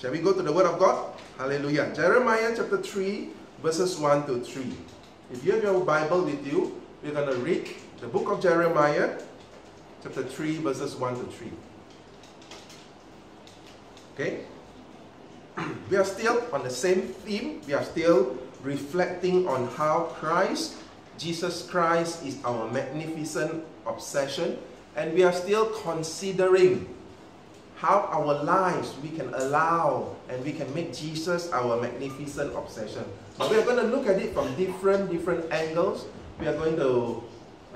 Shall we go to the Word of God? Hallelujah. Jeremiah chapter 3, verses 1 to 3. If you have your Bible with you, we're going to read the book of Jeremiah, chapter 3, verses 1 to 3. Okay? we are still on the same theme. We are still reflecting on how Christ, Jesus Christ, is our magnificent obsession. And we are still considering how our lives we can allow and we can make Jesus our magnificent obsession. But we are going to look at it from different different angles. We are going to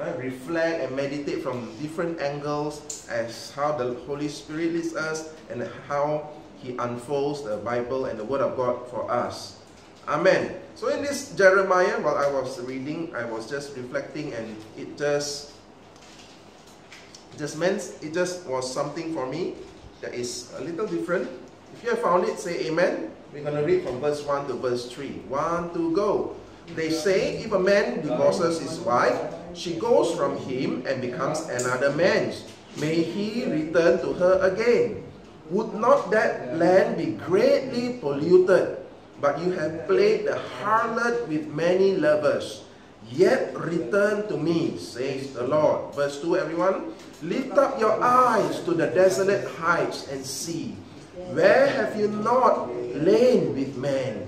uh, reflect and meditate from different angles as how the Holy Spirit leads us and how He unfolds the Bible and the Word of God for us. Amen. So in this Jeremiah, while I was reading, I was just reflecting, and it just just meant it just was something for me that is a little different. If you have found it, say amen. We're going to read from verse 1 to verse 3. 1 2, go. They say if a man divorces his wife, she goes from him and becomes another man's. May he return to her again. Would not that land be greatly polluted? But you have played the harlot with many lovers. Yet return to me, says the Lord. Verse 2, everyone. Lift up your eyes to the desolate heights and see. Where have you not lain with men?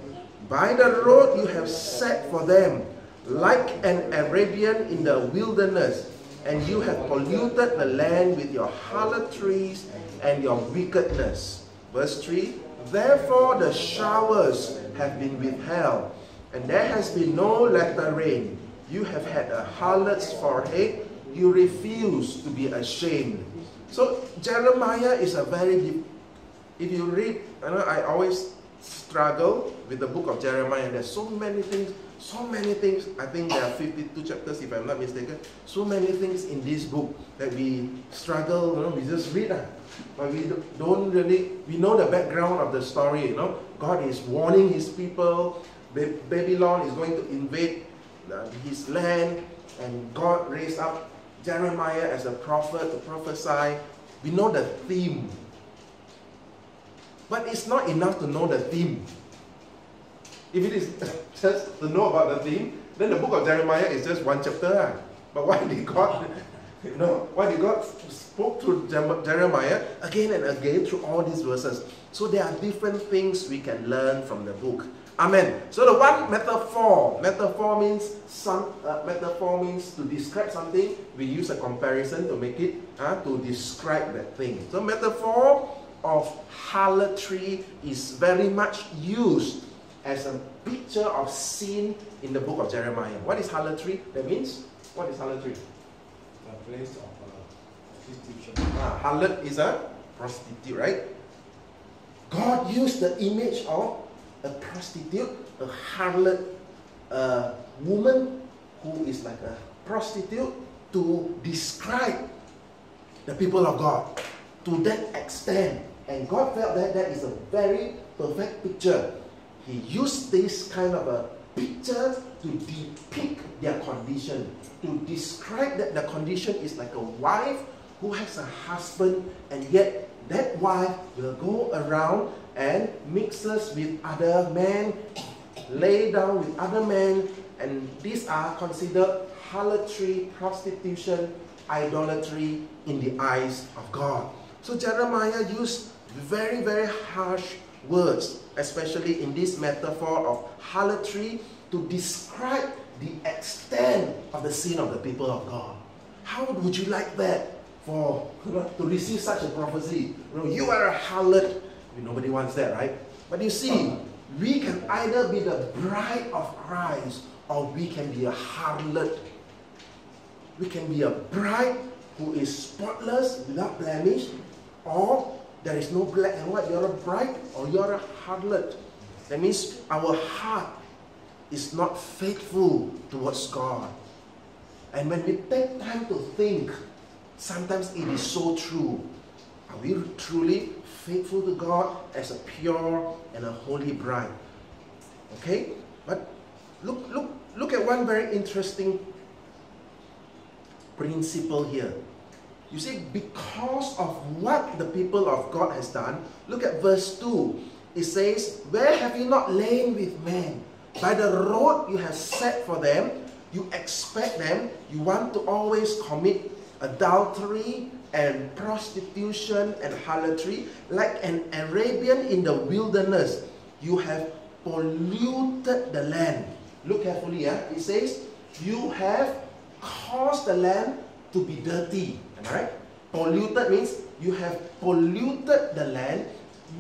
By the road you have set for them, like an Arabian in the wilderness, and you have polluted the land with your harlotries and your wickedness. Verse 3 Therefore the showers have been withheld, and there has been no latter rain. You have had a harlot's forehead, you refuse to be ashamed. So Jeremiah is a very deep. If you read, I know I always struggle with the book of Jeremiah. There's so many things, so many things. I think there are 52 chapters, if I'm not mistaken. So many things in this book that we struggle. You know, we just read that, but we don't really. We know the background of the story. You know, God is warning His people. Babylon is going to invade His land, and God raised up Jeremiah as a prophet to prophesy. We know the theme but it's not enough to know the theme. If it is just to know about the theme, then the book of Jeremiah is just one chapter. Ah. But why did God, you know, why did God spoke to Jeremiah again and again through all these verses? So there are different things we can learn from the book. Amen. So the one metaphor, metaphor means some uh, metaphor means to describe something. We use a comparison to make it uh, to describe that thing. So metaphor of harlotry is very much used as a picture of sin in the book of Jeremiah. What is harlotry? That means, what is harlotry? A place of uh, prostitution. Ah, harlot is a prostitute, right? God used the image of a prostitute, a harlot, a woman who is like a prostitute to describe the people of God to that extent and God felt that that is a very perfect picture. He used this kind of a picture to depict their condition, to describe that the condition is like a wife who has a husband, and yet that wife will go around and mixes with other men, lay down with other men, and these are considered harlotry, prostitution, idolatry in the eyes of God. So Jeremiah used very, very harsh words, especially in this metaphor of harlotry, to describe the extent of the sin of the people of God. How would you like that for to receive such a prophecy? You, know, you are a harlot. Nobody wants that, right? But you see, we can either be the bride of Christ or we can be a harlot. We can be a bride who is spotless, without blemish, or there is no black and white. You're a bride or you're a harlot. That means our heart is not faithful towards God. And when we take time to think, sometimes it is so true. Are we truly faithful to God as a pure and a holy bride? Okay? But look, look, look at one very interesting principle here. You see, because of what the people of God has done, look at verse 2. it says, Where have you not lain with men? By the road you have set for them, you expect them, you want to always commit adultery and prostitution and harlotry, like an Arabian in the wilderness. You have polluted the land. Look carefully, yeah? it says, You have caused the land to be dirty. Am I right? Polluted means you have polluted the land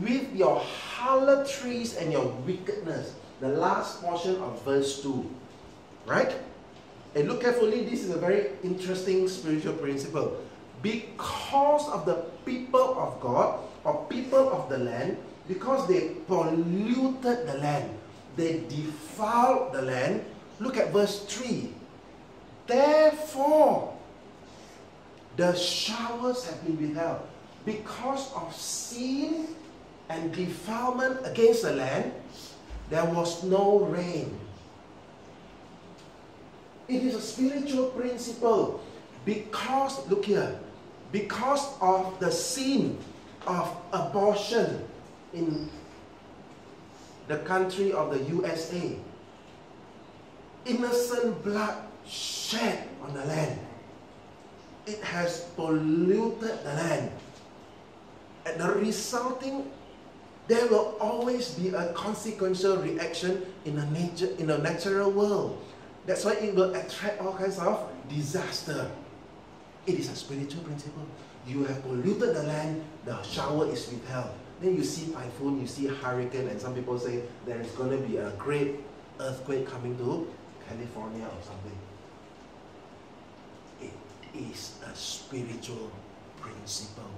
with your harlotries and your wickedness. The last portion of verse 2. Right? And look carefully, this is a very interesting spiritual principle. Because of the people of God or people of the land, because they polluted the land, they defiled the land. Look at verse 3. Therefore, the showers have been withheld because of sin and defilement against the land, there was no rain. It is a spiritual principle because, look here, because of the sin of abortion in the country of the USA, innocent blood shed on the land. It has polluted the land. And the resulting there will always be a consequential reaction in the nature in the natural world. That's why it will attract all kinds of disaster. It is a spiritual principle. You have polluted the land, the shower is withheld. Then you see typhoon, you see hurricane, and some people say there is going to be a great earthquake coming to California or something. It is a spiritual principle.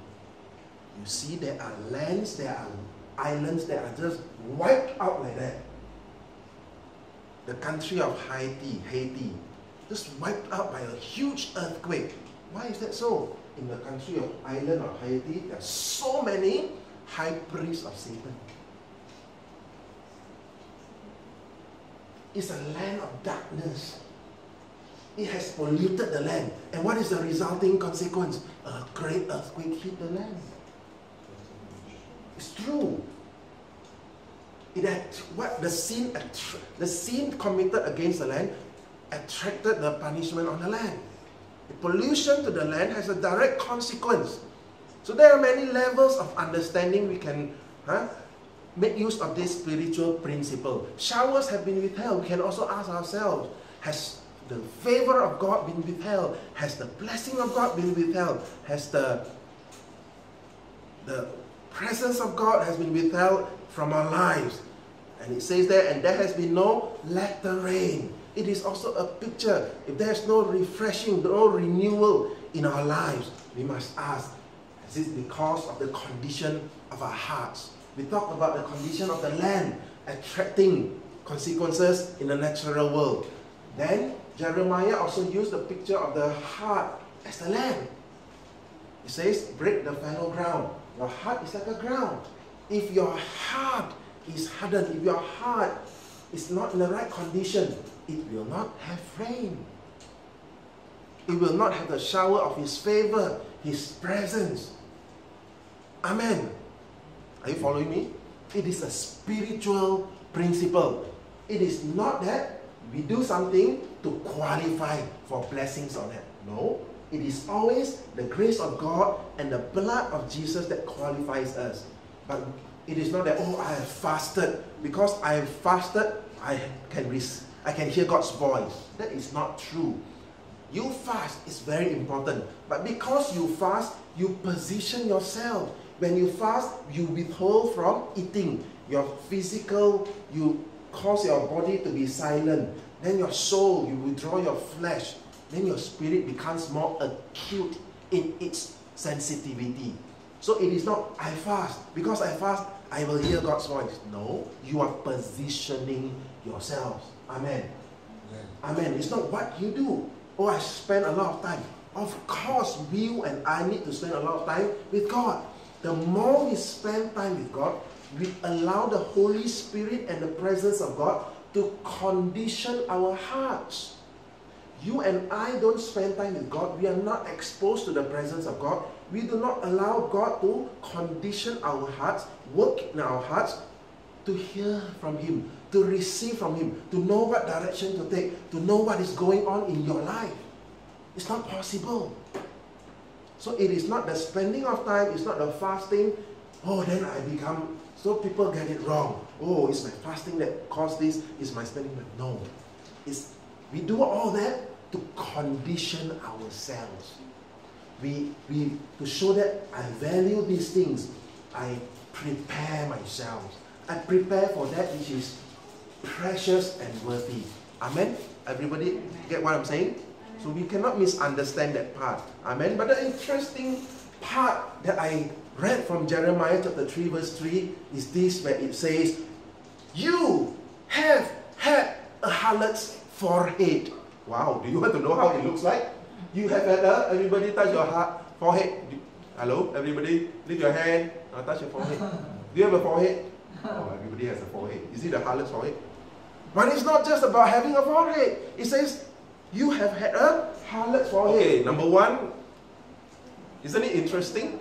You see, there are lands, there are islands that are just wiped out like that. The country of Haiti, Haiti, just wiped out by a huge earthquake. Why is that so? In the country of Ireland or Haiti, there are so many high priests of Satan. It's a land of darkness. It has polluted the land. And what is the resulting consequence? A great earthquake hit the land. It's true. It had what the sin the sin committed against the land attracted the punishment on the land. Pollution to the land has a direct consequence. So there are many levels of understanding we can huh, make use of this spiritual principle. Showers have been withheld. We can also ask ourselves, has the favor of God been withheld? Has the blessing of God been withheld? Has the, the presence of God has been withheld from our lives. And it says there, and there has been no latter rain. It is also a picture. If there's no refreshing, no renewal in our lives, we must ask, is it because of the condition of our hearts? We talked about the condition of the land attracting consequences in the natural world. Then Jeremiah also used the picture of the heart as the land. He says, break the fallow ground your heart is like a ground. If your heart is hardened, if your heart is not in the right condition, it will not have rain. It will not have the shower of His favor, His presence. Amen. Are you following me? It is a spiritual principle. It is not that we do something to qualify for blessings on it. No. It is always the grace of God and the blood of Jesus that qualifies us. But it is not that, oh, I have fasted. Because I have fasted, I can, I can hear God's voice. That is not true. You fast is very important. But because you fast, you position yourself. When you fast, you withhold from eating. Your physical, you cause your body to be silent. Then your soul, you withdraw your flesh then your spirit becomes more acute in its sensitivity. So it is not, I fast. Because I fast, I will hear God's voice. No, you are positioning yourselves. Amen. Amen. Amen. It's not what you do. Oh, I spend a lot of time. Of course, you and I need to spend a lot of time with God. The more we spend time with God, we allow the Holy Spirit and the presence of God to condition our hearts you and I don't spend time with God, we are not exposed to the presence of God, we do not allow God to condition our hearts, work in our hearts, to hear from Him, to receive from Him, to know what direction to take, to know what is going on in your life. It's not possible. So it is not the spending of time, it's not the fasting. Oh, then I become. So people get it wrong. Oh, it's my fasting that caused this, it's my spending. No. It's, we do all that to condition ourselves. We, we, to show that I value these things, I prepare myself. I prepare for that which is precious and worthy. Amen? Everybody get what I'm saying? So we cannot misunderstand that part. Amen. But the interesting part that I read from Jeremiah chapter 3, verse 3 is this where it says, You have had a harlot's forehead. Wow, do you want to know how it looks like? You have had a, everybody touch your heart, forehead. Hello, everybody, lift your hand, uh, touch your forehead. Do you have a forehead? Oh, everybody has a forehead. Is it a harlot's forehead? But it's not just about having a forehead. It says you have had a harlot's forehead. Okay, number one, isn't it interesting?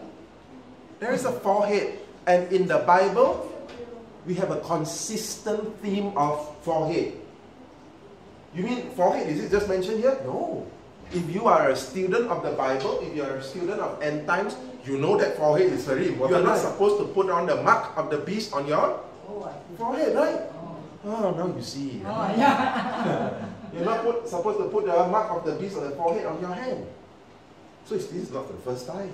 There is a forehead, and in the Bible, we have a consistent theme of forehead. You mean forehead? Is it just mentioned here? No. If you are a student of the Bible, if you are a student of end times, you know that forehead is very important. You are not supposed to put on the mark of the beast on your oh, forehead, right? Oh, now you see. Oh, yeah. You're not put, supposed to put the mark of the beast on the forehead on your hand. So this is not the first time.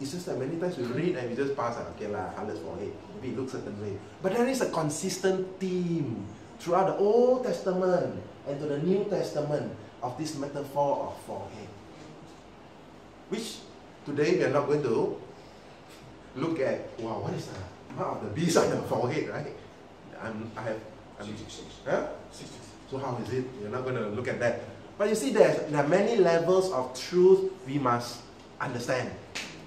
It's just that many times we read and we just pass, ah, okay lah, harlot's forehead. Maybe it looks certain way. But there is a consistent theme throughout the Old Testament and to the New Testament of this metaphor of forehead. Which today we are not going to look at, wow, what is the mark of the beast on the forehead, right? I'm, I have 66. Huh? 66. So how is it? You're not going to look at that. But you see, there's, there are many levels of truth we must understand.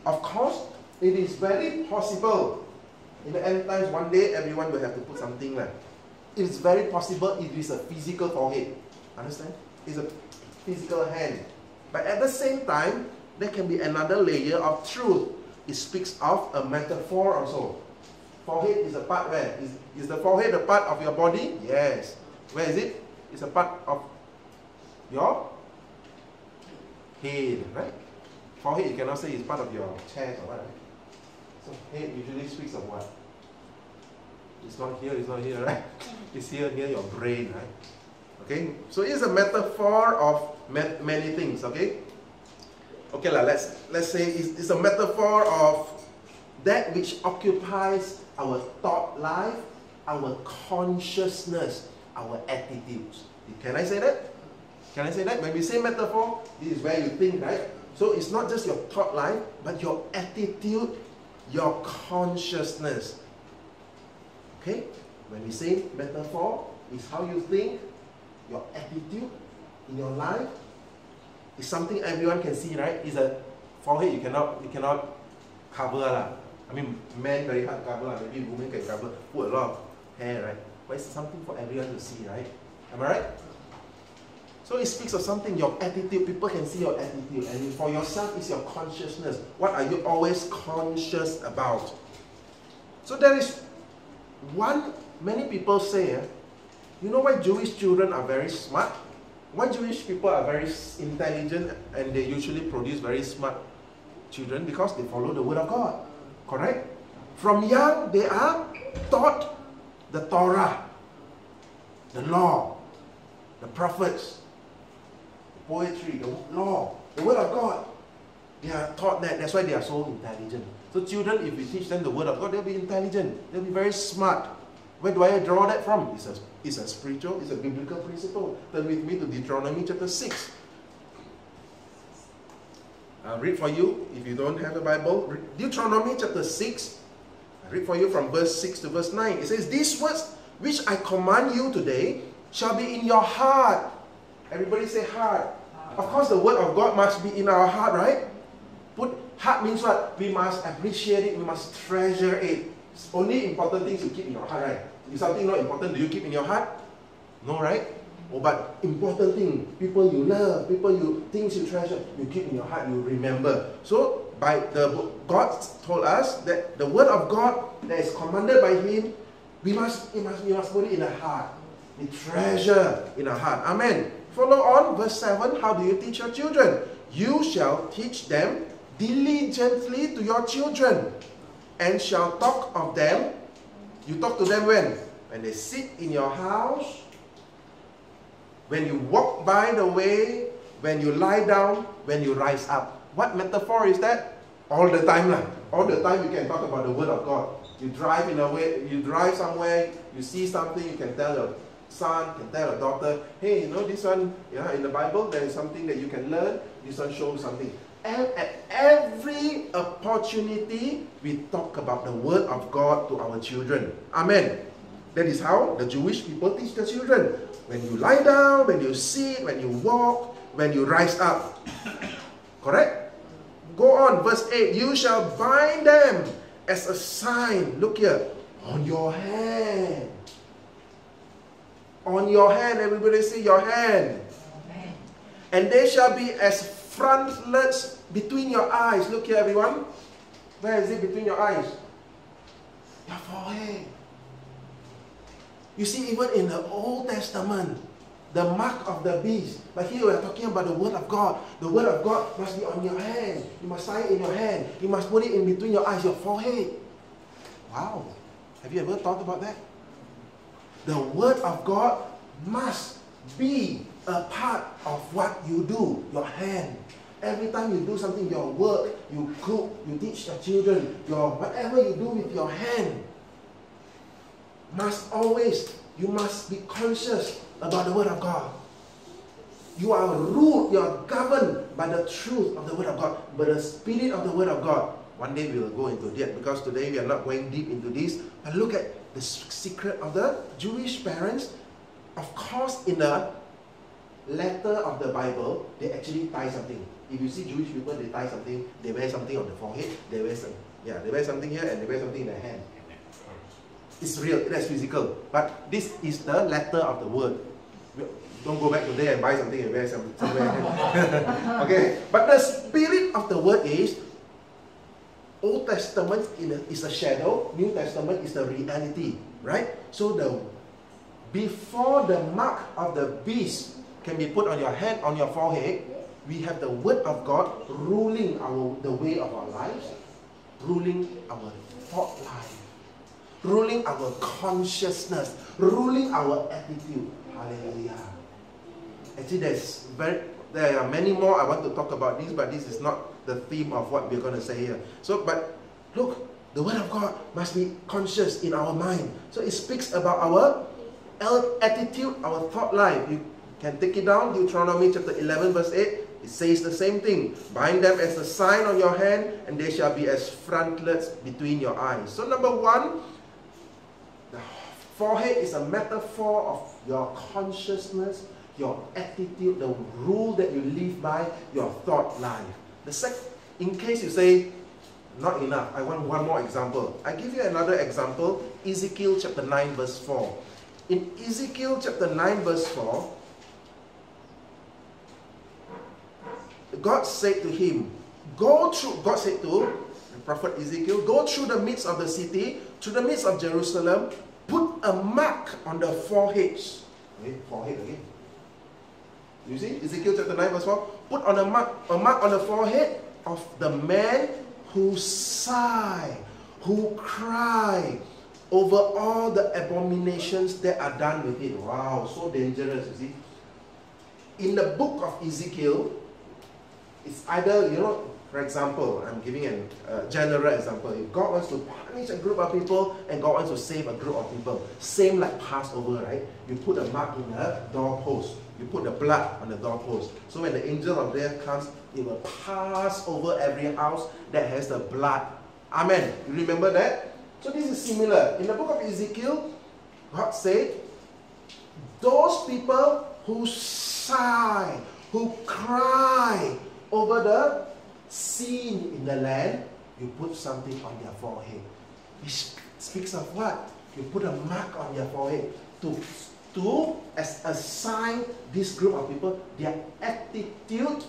Of course, it is very possible. In the end times, one day everyone will have to put something there. It is very possible it is a physical forehead. Understand? It's a physical hand. But at the same time, there can be another layer of truth. It speaks of a metaphor also. Forehead is a part where? Is, is the forehead a part of your body? Yes. Where is it? It's a part of your head, right? Forehead, you cannot say it's part of your chest or what? So head usually speaks of what? It's not here, it's not here, right? It's here near your brain, right? Okay, so it's a metaphor of many things, okay? Okay, let's, let's say it's, it's a metaphor of that which occupies our thought life, our consciousness, our attitudes. Can I say that? Can I say that? When we say metaphor, this is where you think, right? So it's not just your thought life, but your attitude, your consciousness. Okay? When we say metaphor, it's how you think, your attitude in your life. It's something everyone can see, right? It's a forehead you cannot you cannot cover lah. I mean, men very hard cover, maybe women can cover, put a lot of hair, right? But it's something for everyone to see, right? Am I right? So it speaks of something, your attitude, people can see your attitude. And for yourself, it's your consciousness. What are you always conscious about? So there is one, many people say, eh, you know why Jewish children are very smart? Why Jewish people are very intelligent and they usually produce very smart children? Because they follow the word of God. Correct? From young, they are taught the Torah, the law, the prophets, the poetry, the law, the word of God. They are taught that. That's why they are so intelligent. So children, if we teach them the word of God, they'll be intelligent. They'll be very smart. Where do I draw that from? It's a, it's a spiritual, it's a biblical principle. Turn with me to Deuteronomy chapter 6. I'll read for you if you don't have a Bible. Deuteronomy chapter 6. I read for you from verse 6 to verse 9. It says, These words which I command you today shall be in your heart. Everybody say heart. Of course, the word of God must be in our heart, right? Put heart means what? We must appreciate it, we must treasure it. It's only important things you keep in your heart, right? If something not important, do you keep in your heart? No, right? Oh, but important thing, people you love, people you things you treasure, you keep in your heart, you remember. So by the God told us that the word of God that is commanded by Him, we must, we must, we must put it in the heart. We treasure in our heart. Amen. Follow on, verse 7. How do you teach your children? You shall teach them diligently to your children, and shall talk of them. You talk to them when? When they sit in your house, when you walk by the way, when you lie down, when you rise up. What metaphor is that? All the time, lah. All the time you can talk about the word of God. You drive in a way, you drive somewhere, you see something, you can tell your son, can tell your daughter, hey, you know this one, yeah, in the Bible there is something that you can learn. This one shows something. And at every opportunity, we talk about the word of God to our children. Amen. That is how the Jewish people teach their children. When you lie down, when you sit, when you walk, when you rise up. Correct? Go on, verse 8. You shall bind them as a sign. Look here. On your hand. On your hand. Everybody see your hand. And they shall be as frontlets between your eyes. Look here, everyone. Where is it between your eyes? Your forehead. You see, even in the Old Testament, the mark of the beast. But here we are talking about the word of God. The word of God must be on your hand. You must sign it in your hand. You must put it in between your eyes, your forehead. Wow. Have you ever thought about that? The word of God must be a part of what you do, your hand. Every time you do something, your work, you cook, you teach your children, your whatever you do with your hand, must always, you must be conscious about the Word of God. You are ruled, you are governed by the truth of the Word of God, by the Spirit of the Word of God. One day we will go into that because today we are not going deep into this. But look at the secret of the Jewish parents. Of course, in the letter of the Bible, they actually tie something. If you see Jewish people, they tie something, they wear something on the forehead, they wear some, yeah, they wear something here and they wear something in their hand. It's real, that's physical. But this is the letter of the word. Don't go back today and buy something and wear somewhere. okay, but the spirit of the word is Old Testament is a shadow, New Testament is the reality, right? So the before the mark of the beast can be put on your hand, on your forehead, we have the word of God ruling our the way of our lives, ruling our thought life, ruling our consciousness, ruling our attitude. Hallelujah. Actually, there's very there are many more I want to talk about this, but this is not the theme of what we're going to say here. So, but look, the word of God must be conscious in our mind. So it speaks about our attitude, our thought life. You can take it down, Deuteronomy chapter 11, verse 8. It says the same thing. Bind them as a sign on your hand, and they shall be as frontlets between your eyes. So, number one, forehead is a metaphor of your consciousness, your attitude, the rule that you live by, your thought life. The sec- in case you say, not enough, I want one more example. I give you another example Ezekiel chapter 9, verse 4. In Ezekiel chapter 9, verse 4, God said to him, Go through, God said to the prophet Ezekiel, Go through the midst of the city, to the midst of Jerusalem, put a mark on the foreheads. Okay, forehead again. You see, Ezekiel chapter 9, verse 4. Put on a mark, a mark on the forehead of the man who sigh, who cry over all the abominations that are done with it. Wow, so dangerous, you see. In the book of Ezekiel, it's either, you know, for example, I'm giving a uh, general example. If God wants to punish a group of people and God wants to save a group of people, same like Passover, right? You put a mark in the doorpost. You put the blood on the doorpost. So when the angel of death comes, it will pass over every house that has the blood. Amen. You remember that? So this is similar. In the book of Ezekiel, God said, those people who sigh, who cry over the sin in the land, you put something on their forehead. He speaks of what? You put a mark on their forehead to to, as a sign, this group of people, their attitude,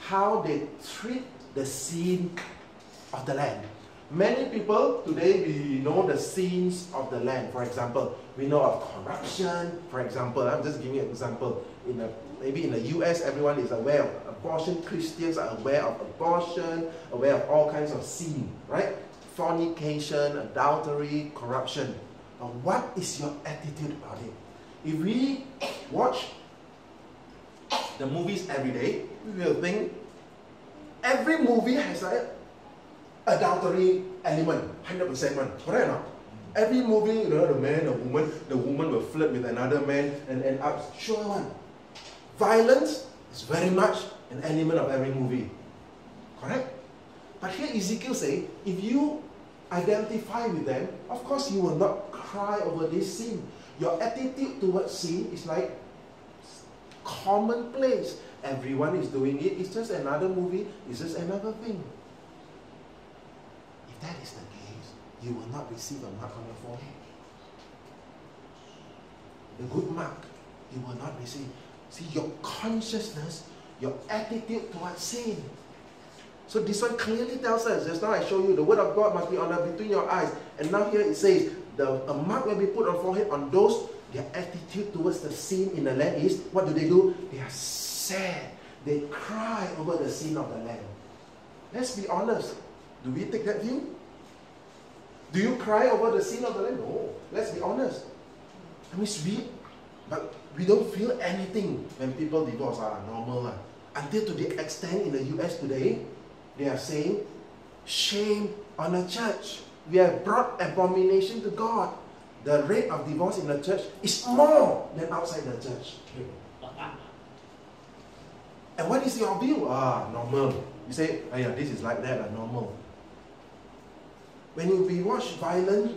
how they treat the sin of the land. Many people today we know the sins of the land. For example, we know of corruption. For example, I'm just giving an example. In a, maybe in the U.S., everyone is aware of abortion. Christians are aware of abortion, aware of all kinds of sin, right? Fornication, adultery, corruption. But what is your attitude about it? If we watch the movies every day, we will think every movie has a adultery element, 100% one. Correct or not? Every movie, you know, the man, the woman, the woman will flirt with another man and end up, sure one. Violence is very much an element of every movie. Correct? But here Ezekiel say, if you identify with them, of course you will not cry over this sin. Your attitude towards sin is like commonplace. Everyone is doing it. It's just another movie. It's just another thing. If that is the case, you will not receive a mark on your forehead. The good mark, you will not receive. See, your consciousness, your attitude towards sin. So this one clearly tells us, just now I show you, the word of God must be on the, between your eyes. And now here it says, the, a mark will be put on forehead on those, their attitude towards the sin in the land is, what do they do? They are sad. They cry over the sin of the land. Let's be honest. Do we take that view? Do you cry over the sin of the land? No. Let's be honest. I mean, we, but we don't feel anything when people divorce. Ah, normal. Ah. Until to the extent in the US today, they are saying, shame on the church. We have brought abomination to God. The rate of divorce in the church is more than outside the church. And what is your view? Ah, normal. You say, oh yeah, this is like that, uh, normal. When you be watch violent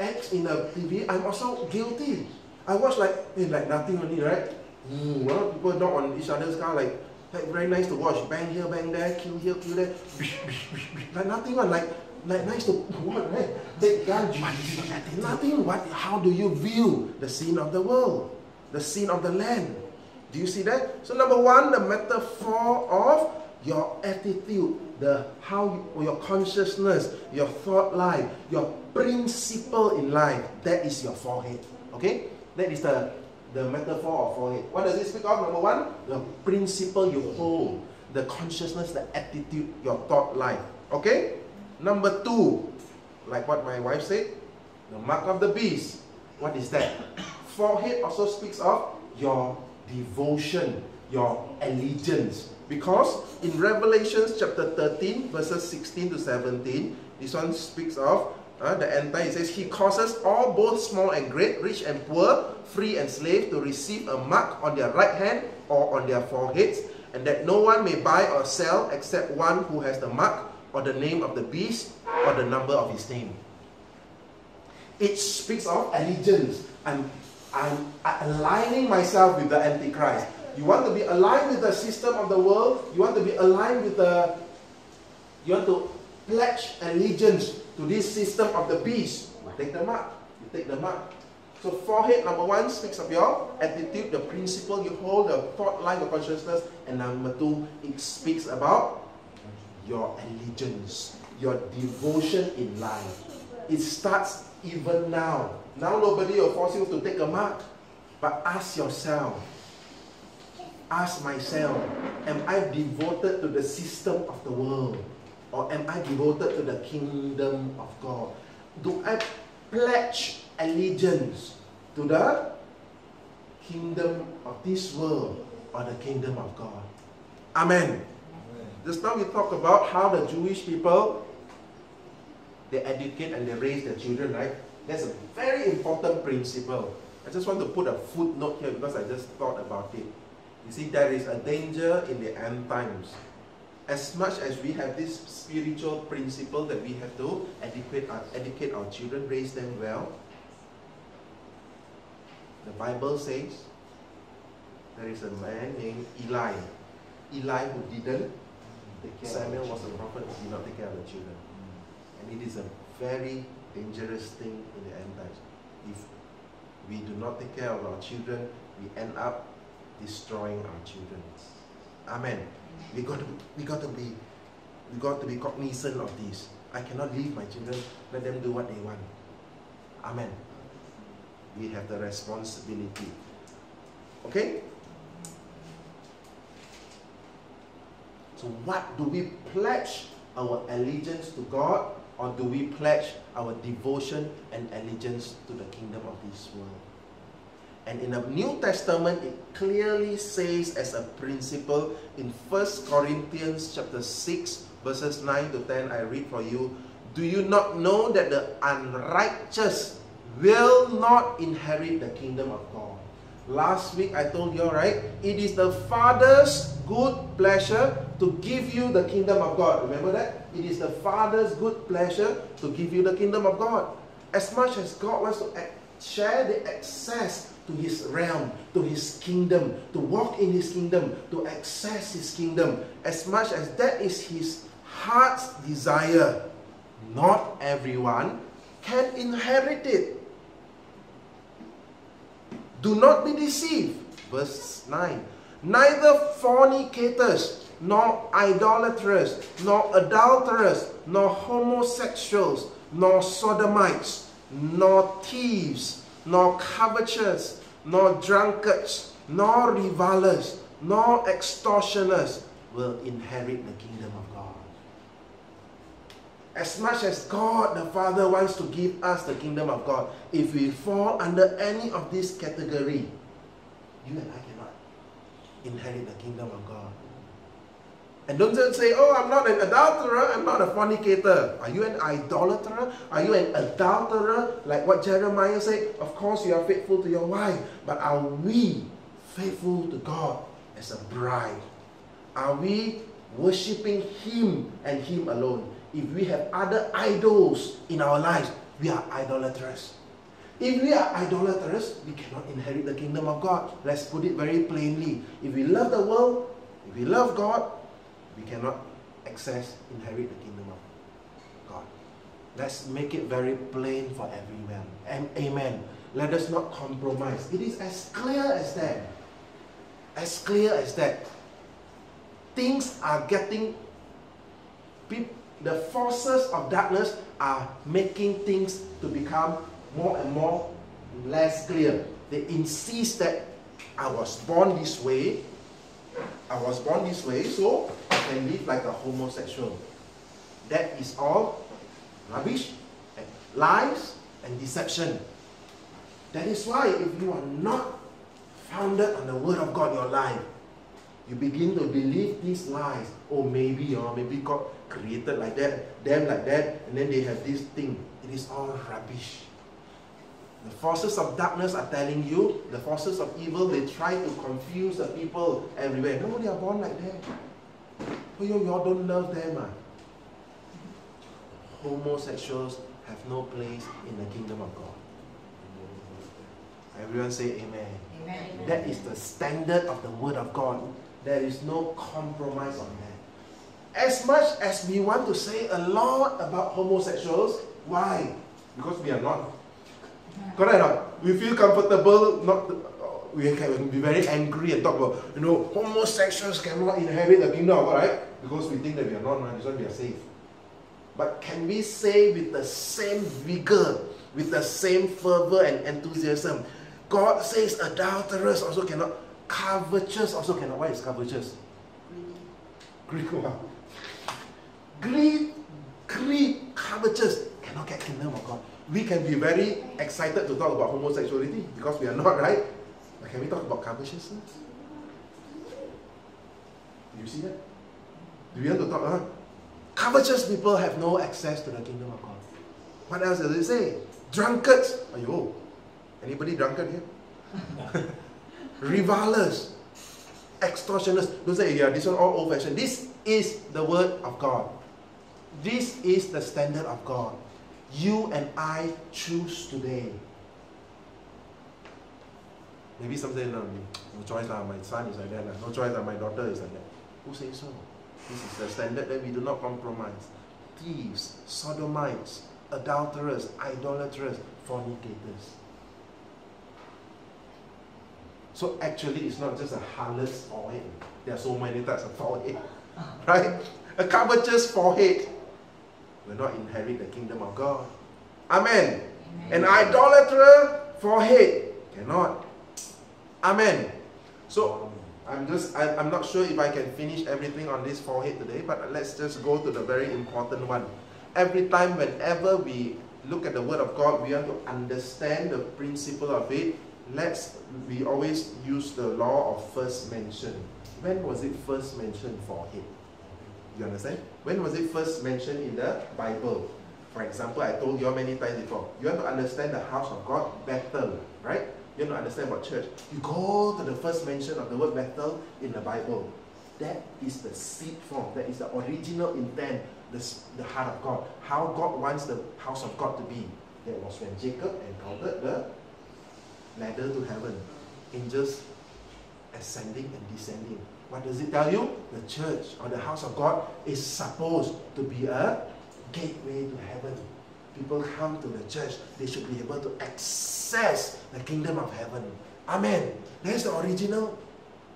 acts in a TV, I'm also guilty. I watch like eh, like nothing only, right? Mm, well, people knock on each other's car like like very nice to watch. Bang here, bang there, kill here, kill there. like nothing one. Like like nice to what right? Take gun. Nothing. What? How do you view the scene of the world, the scene of the land? Do you see that? So number one, the metaphor of your attitude, the how you, your consciousness, your thought life, your principle in life. That is your forehead. Okay, that is the the metaphor of forehead. What does it speak of? Number one, the principle you hold, the consciousness, the attitude, your thought life. Okay. Number two, like what my wife said, the mark of the beast. What is that? Forehead also speaks of your devotion, your allegiance. Because in Revelations chapter 13, verses 16 to 17, this one speaks of uh, the end time. It says, He causes all, both small and great, rich and poor, free and slave, to receive a mark on their right hand or on their foreheads, and that no one may buy or sell except one who has the mark or the name of the beast or the number of his name. It speaks of allegiance. I'm, I'm aligning myself with the Antichrist. You want to be aligned with the system of the world. You want to be aligned with the. You want to pledge allegiance to this system of the beast. Take the mark. You take the mark. So forehead number one speaks of your attitude, the principle you hold, the thought line of consciousness, and number two, it speaks about your allegiance, your devotion in life. It starts even now. Now nobody will force you to take a mark, but ask yourself, ask myself, am I devoted to the system of the world? Or am I devoted to the kingdom of God? Do I pledge allegiance to the kingdom of this world or the kingdom of God? Amen. Amen. Just now we talked about how the Jewish people they educate and they raise their children, right? That's a very important principle. I just want to put a footnote here because I just thought about it. You see, there is a danger in the end times. As much as we have this spiritual principle that we have to educate our, educate our children, raise them well, the Bible says there is a man named Eli. Eli who didn't take care. Samuel was a prophet who did not take care of the children. Mm. And it is a very dangerous thing in the end times. If we do not take care of our children, we end up destroying our children. Amen. We got to we got to be We got to be cognizant of this. I cannot leave my children, let them do what they want. Amen. We have the responsibility. Okay? So, what do we pledge our allegiance to God, or do we pledge our devotion and allegiance to the kingdom of this world? And in the New Testament, it clearly says as a principle in 1 Corinthians chapter 6, verses 9 to 10, I read for you. Do you not know that the unrighteous will not inherit the kingdom of God? Last week I told you, right? It is the Father's good pleasure to give you the kingdom of God. Remember that? It is the Father's good pleasure to give you the kingdom of God. As much as God wants to share the access to his realm, to his kingdom, to walk in his kingdom, to access his kingdom, as much as that is his heart's desire, not everyone can inherit it. Do not be deceived. Verse 9. Neither fornicators, nor idolaters, nor adulterers, nor homosexuals, nor sodomites, nor thieves nor covetous, nor drunkards, nor revilers, nor extortioners will inherit the kingdom of God. As much as God the Father wants to give us the kingdom of God, if we fall under any of this category, you and I cannot inherit the kingdom of God. And don't just say, oh, I'm not an adulterer, I'm not a fornicator. Are you an idolater? Are you an adulterer? Like what Jeremiah said, of course you are faithful to your wife, but are we faithful to God as a bride? Are we worshipping Him and Him alone? If we have other idols in our lives, we are idolaters. If we are idolaters, we cannot inherit the kingdom of God. Let's put it very plainly. If we love the world, if we love God, we cannot access, inherit the kingdom of God. Let's make it very plain for everyone. And amen. Let us not compromise. It is as clear as that. As clear as that. Things are getting, the forces of darkness are making things to become more and more less clear. They insist that I was born this way, I was born this way, so can live like a homosexual. That is all rubbish, and lies, and deception. That is why if you are not founded on the word of God your life, you begin to believe these lies. Oh, maybe, or maybe God created like that, them like that, and then they have this thing. It is all rubbish. The forces of darkness are telling you, the forces of evil, they try to confuse the people everywhere. No, they are born like that. Oh, you, you all don't love them. Ah. Homosexuals have no place in the kingdom of God. Everyone say amen. amen. That is the standard of the word of God. There is no compromise on that. As much as we want to say a lot about homosexuals, why? Because we are not Correct or not? We feel comfortable, not we can be very angry and talk about, you know, homosexuals cannot inherit the kingdom of God, right? Because we think that we are not, right? This one we are safe. But can we say with the same vigor, with the same fervor and enthusiasm, God says adulterers also cannot, covetous also cannot. Why is covetous? Greed. Greed. Greed, greed, covetous cannot get kingdom of God we can be very excited to talk about homosexuality because we are not, right? Can we talk about covetousness? Do you see that? Do we want to talk? Huh? Covetous people have no access to the kingdom of God. What else does it say? Drunkards. are Ayo. Anybody drunkard here? Revilers. Extortioners. Don't say, yeah, this one all old fashioned. This is the word of God. This is the standard of God you and I choose today. Maybe someday, no, no choice, uh, my son is like that, uh, no choice, uh, my daughter is like that. Who says so? This is the standard that we do not compromise. Thieves, sodomites, adulterers, idolaters, fornicators. So actually, it's not just a harlot's oil. There are so many types of oil, right? a covetous forehead will not inherit the kingdom of God. Amen. An idolater forehead cannot. Amen. So I'm just I, I'm not sure if I can finish everything on this forehead today, but let's just go to the very important one. Every time whenever we look at the word of God, we have to understand the principle of it. Let's we always use the law of first mention. When was it first mentioned for forehead? You understand? When was it first mentioned in the Bible? For example, I told you many times before, you have to understand the house of God, Bethel, right? You to understand about church. You go to the first mention of the word Bethel in the Bible. That is the seed form. That is the original intent, the, the heart of God. How God wants the house of God to be. That was when Jacob encountered the ladder to heaven. Angels ascending and descending. What does it tell you? The church or the house of God is supposed to be a gateway to heaven. People come to the church, they should be able to access the kingdom of heaven. Amen. That's the original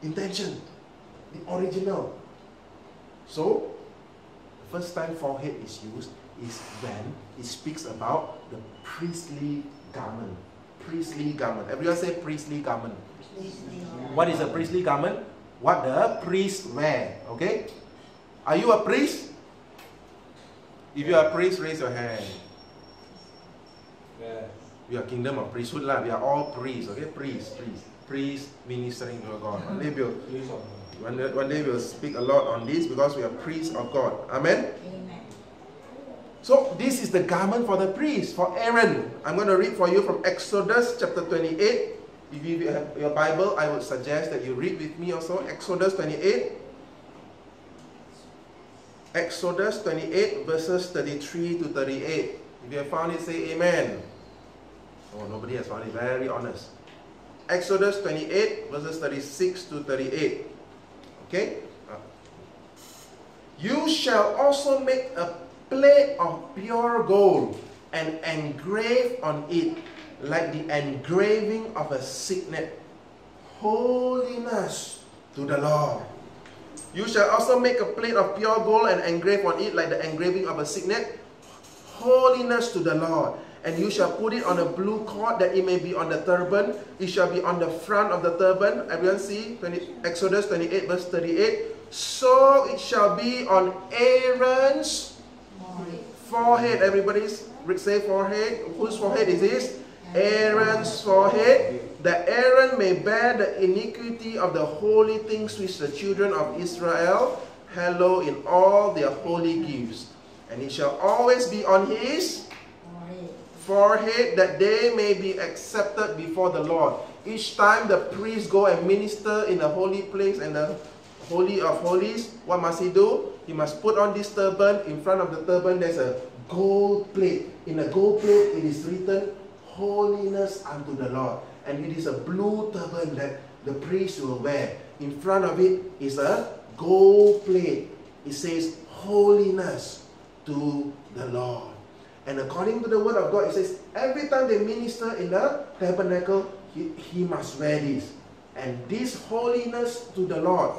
intention. The original. So, the first time forehead is used is when it speaks about the priestly garment. Priestly garment. Everyone say priestly garment. What is a priestly garment? What the priest wear. Okay? Are you a priest? If you are a priest, raise your hand. Yeah. We are kingdom of priesthood lah. We are all priests, okay? Priests, priests, priests ministering to God. One day we'll, one day, one day we'll speak a lot on this because we are priests of God. Amen. Amen. So this is the garment for the priest, for Aaron. I'm going to read for you from Exodus chapter 28. If you have your Bible, I would suggest that you read with me also. Exodus 28. Exodus 28 verses 33 to 38. If you have found it, say amen. Oh, nobody has found it. Very honest. Exodus 28 verses 36 to 38. Okay? Uh, You shall also make a plate of pure gold and engrave on it like the engraving of a signet holiness to the Lord. You shall also make a plate of pure gold and engrave on it like the engraving of a signet holiness to the Lord. And you shall put it on a blue cord that it may be on the turban. It shall be on the front of the turban. Everyone see 20, Exodus 28 verse 38. So it shall be on Aaron's forehead. Everybody's say forehead. Whose forehead is this? Aaron's forehead. That Aaron may bear the iniquity of the holy things which the children of Israel hallow in all their holy gifts. And it shall always be on his forehead that they may be accepted before the Lord. Each time the priest go and minister in the holy place and the holy of holies, what must he do? He must put on this turban. In front of the turban, there's a gold plate. In the gold plate, it is written, Holiness unto the Lord. And it is a blue turban that the priest will wear. In front of it is a gold plate. It says, Holiness to the Lord. And according to the word of God, it says every time they minister in the tabernacle, he, he must wear this. And this holiness to the Lord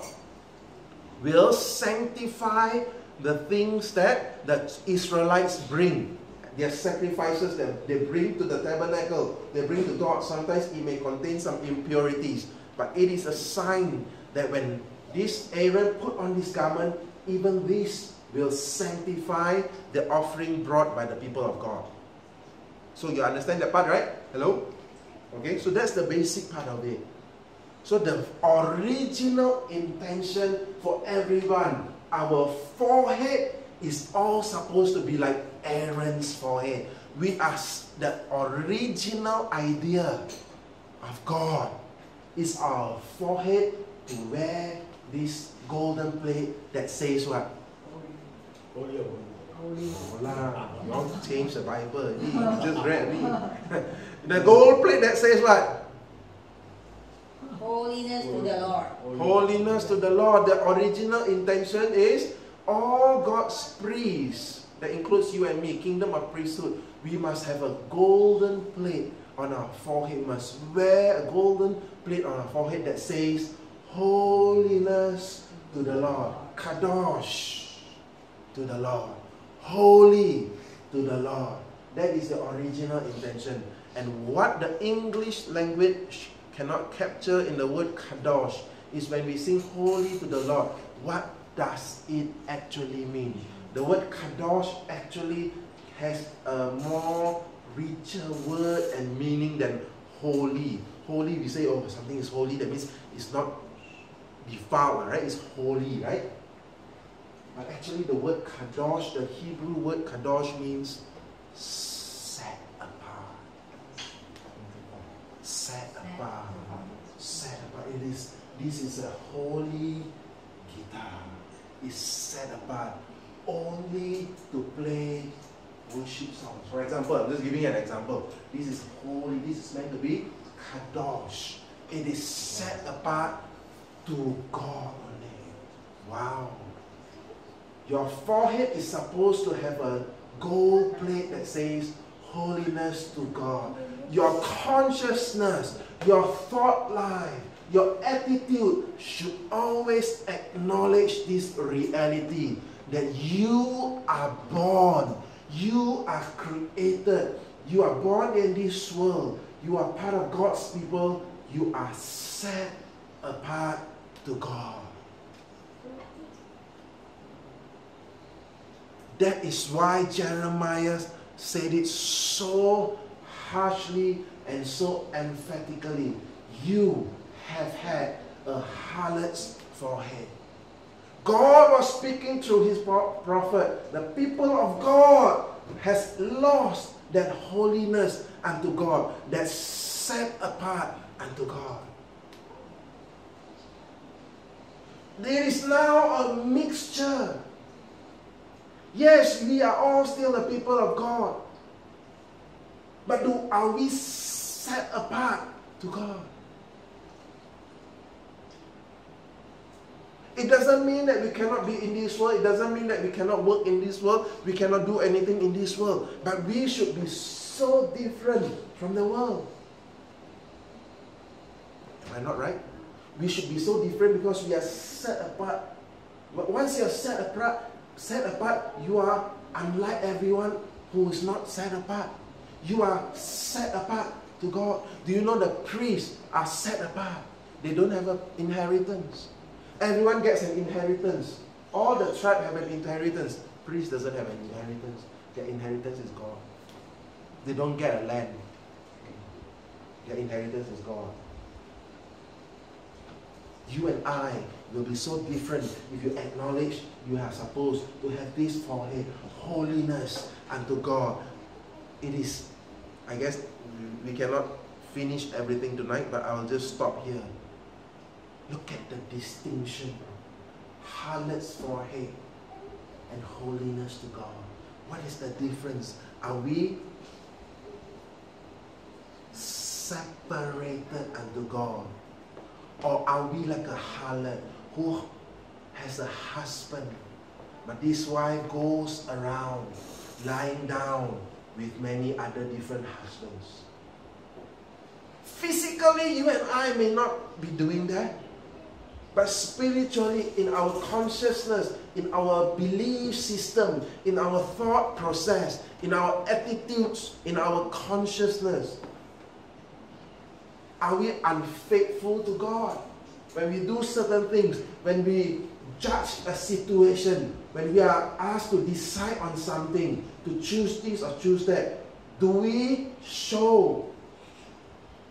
will sanctify the things that the Israelites bring. Their sacrifices that they bring to the tabernacle, they bring to God. Sometimes it may contain some impurities, but it is a sign that when this Aaron put on this garment, even this will sanctify the offering brought by the people of God. So you understand that part, right? Hello? Okay, so that's the basic part of it. So the original intention for everyone, our forehead is all supposed to be like Aaron's forehead. We are the original idea of God is our forehead to wear this golden plate that says what? Holy or holy? Oh lah, you change the Bible. You just read me. the gold plate that says what? Holiness to the Lord. Holiness to the Lord. The original intention is all God's priests, that includes you and me, kingdom of priesthood, we must have a golden plate on our forehead, must wear a golden plate on our forehead that says, Holiness to the Lord. Kadosh. To the Lord. Holy to the Lord. That is the original intention. And what the English language cannot capture in the word kadosh is when we sing holy to the Lord, what does it actually mean? The word kadosh actually has a more richer word and meaning than holy. Holy, we say, oh, something is holy, that means it's not defiled, right? It's holy, right? But actually, the word kadosh, the Hebrew word kadosh means set apart. Set apart. Set apart. It is, this is a holy guitar. It's set apart only to play worship songs. For example, I'm just giving you an example. This is holy. This is meant to be kadosh. It is set apart to God only. Wow. Your forehead is supposed to have a gold plate that says holiness to God. Your consciousness, your thought life, your attitude should always acknowledge this reality that you are born, you are created, you are born in this world, you are part of God's people, you are set apart to God. That is why Jeremiah said it so harshly and so emphatically. You have had a harlot's forehead. God was speaking through his prophet. The people of God has lost that holiness unto God, that set apart unto God. There is now a mixture Yes, we are all still the people of God. But do, are we set apart to God? It doesn't mean that we cannot be in this world. It doesn't mean that we cannot work in this world. We cannot do anything in this world. But we should be so different from the world. Am I not right? We should be so different because we are set apart. But once you are set apart, set apart, you are unlike everyone who is not set apart. You are set apart to God. Do you know the priests are set apart? They don't have an inheritance. Everyone gets an inheritance. All the tribe have an inheritance. Priest doesn't have an inheritance. Their inheritance is God. They don't get a land. Their inheritance is God. You and I will be so different if you acknowledge you are supposed to have this for forehead, holiness unto God. It is, I guess, we cannot finish everything tonight, but I will just stop here. Look at the distinction. Harlot's for forehead and holiness to God. What is the difference? Are we separated unto God? Or are we like a harlot who has a husband, but this wife goes around lying down with many other different husbands? Physically, you and I may not be doing that, but spiritually, in our consciousness, in our belief system, in our thought process, in our attitudes, in our consciousness, are we unfaithful to God? When we do certain things, when we judge a situation, when we are asked to decide on something, to choose this or choose that, do we show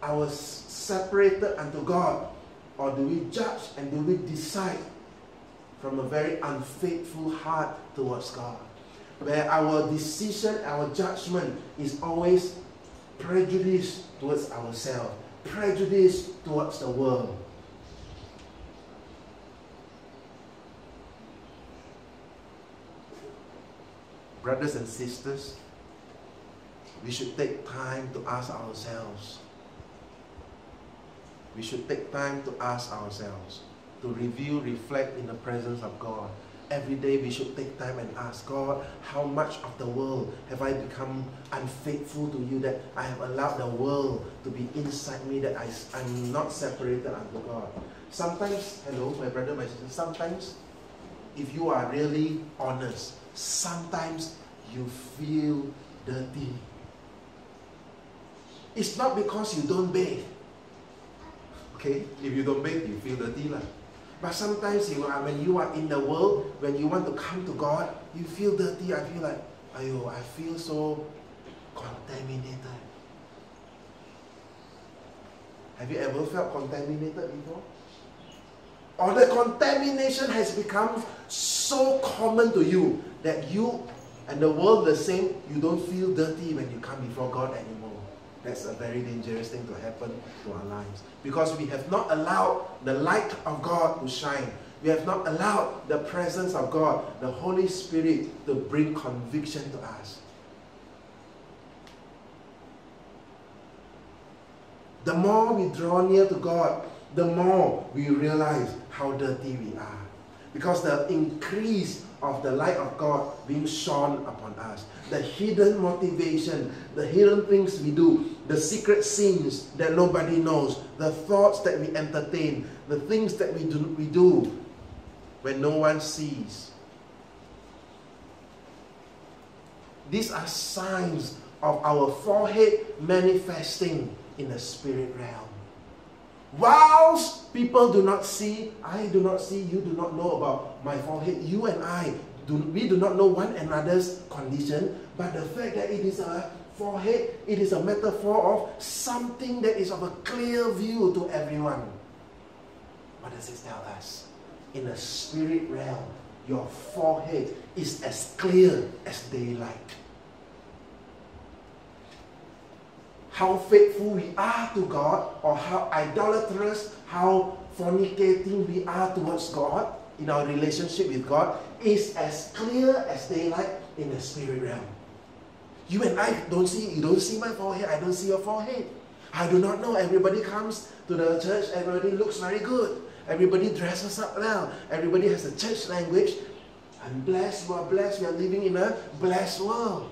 our separated unto God? Or do we judge and do we decide from a very unfaithful heart towards God? Where our decision, our judgment is always prejudice towards ourselves prejudice towards the world. Brothers and sisters, we should take time to ask ourselves. We should take time to ask ourselves, to review, reflect in the presence of God every day we should take time and ask God, how much of the world have I become unfaithful to you that I have allowed the world to be inside me that I, I'm not separated unto God. Sometimes, hello, my brother, my sister, sometimes if you are really honest, sometimes you feel dirty. It's not because you don't bathe. Okay? If you don't bathe, you feel dirty. Lah. But sometimes you are, when you are in the world, when you want to come to God, you feel dirty. I feel like, ayo, I feel so contaminated. Have you ever felt contaminated before? Or the contamination has become so common to you that you and the world the same, you don't feel dirty when you come before God anymore. That's a very dangerous thing to happen to our lives. Because we have not allowed the light of God to shine. We have not allowed the presence of God, the Holy Spirit, to bring conviction to us. The more we draw near to God, the more we realize how dirty we are. Because the increase of the light of God being shone upon us. The hidden motivation, the hidden things we do, the secret sins that nobody knows, the thoughts that we entertain, the things that we do, we do when no one sees. These are signs of our forehead manifesting in the spirit realm. Whilst people do not see, I do not see, you do not know about my forehead, you and I, do, we do not know one another's condition, but the fact that it is a forehead, it is a metaphor of something that is of a clear view to everyone. What does it tell us? In the spirit realm, your forehead is as clear as daylight. How faithful we are to God or how idolatrous, how fornicating we are towards God in our relationship with God is as clear as daylight in the spirit realm. You and I don't see, you don't see my forehead, I don't see your forehead. I do not know. Everybody comes to the church, everybody looks very good. Everybody dresses up well. Everybody has a church language. I'm blessed, you are blessed, we are living in a blessed world.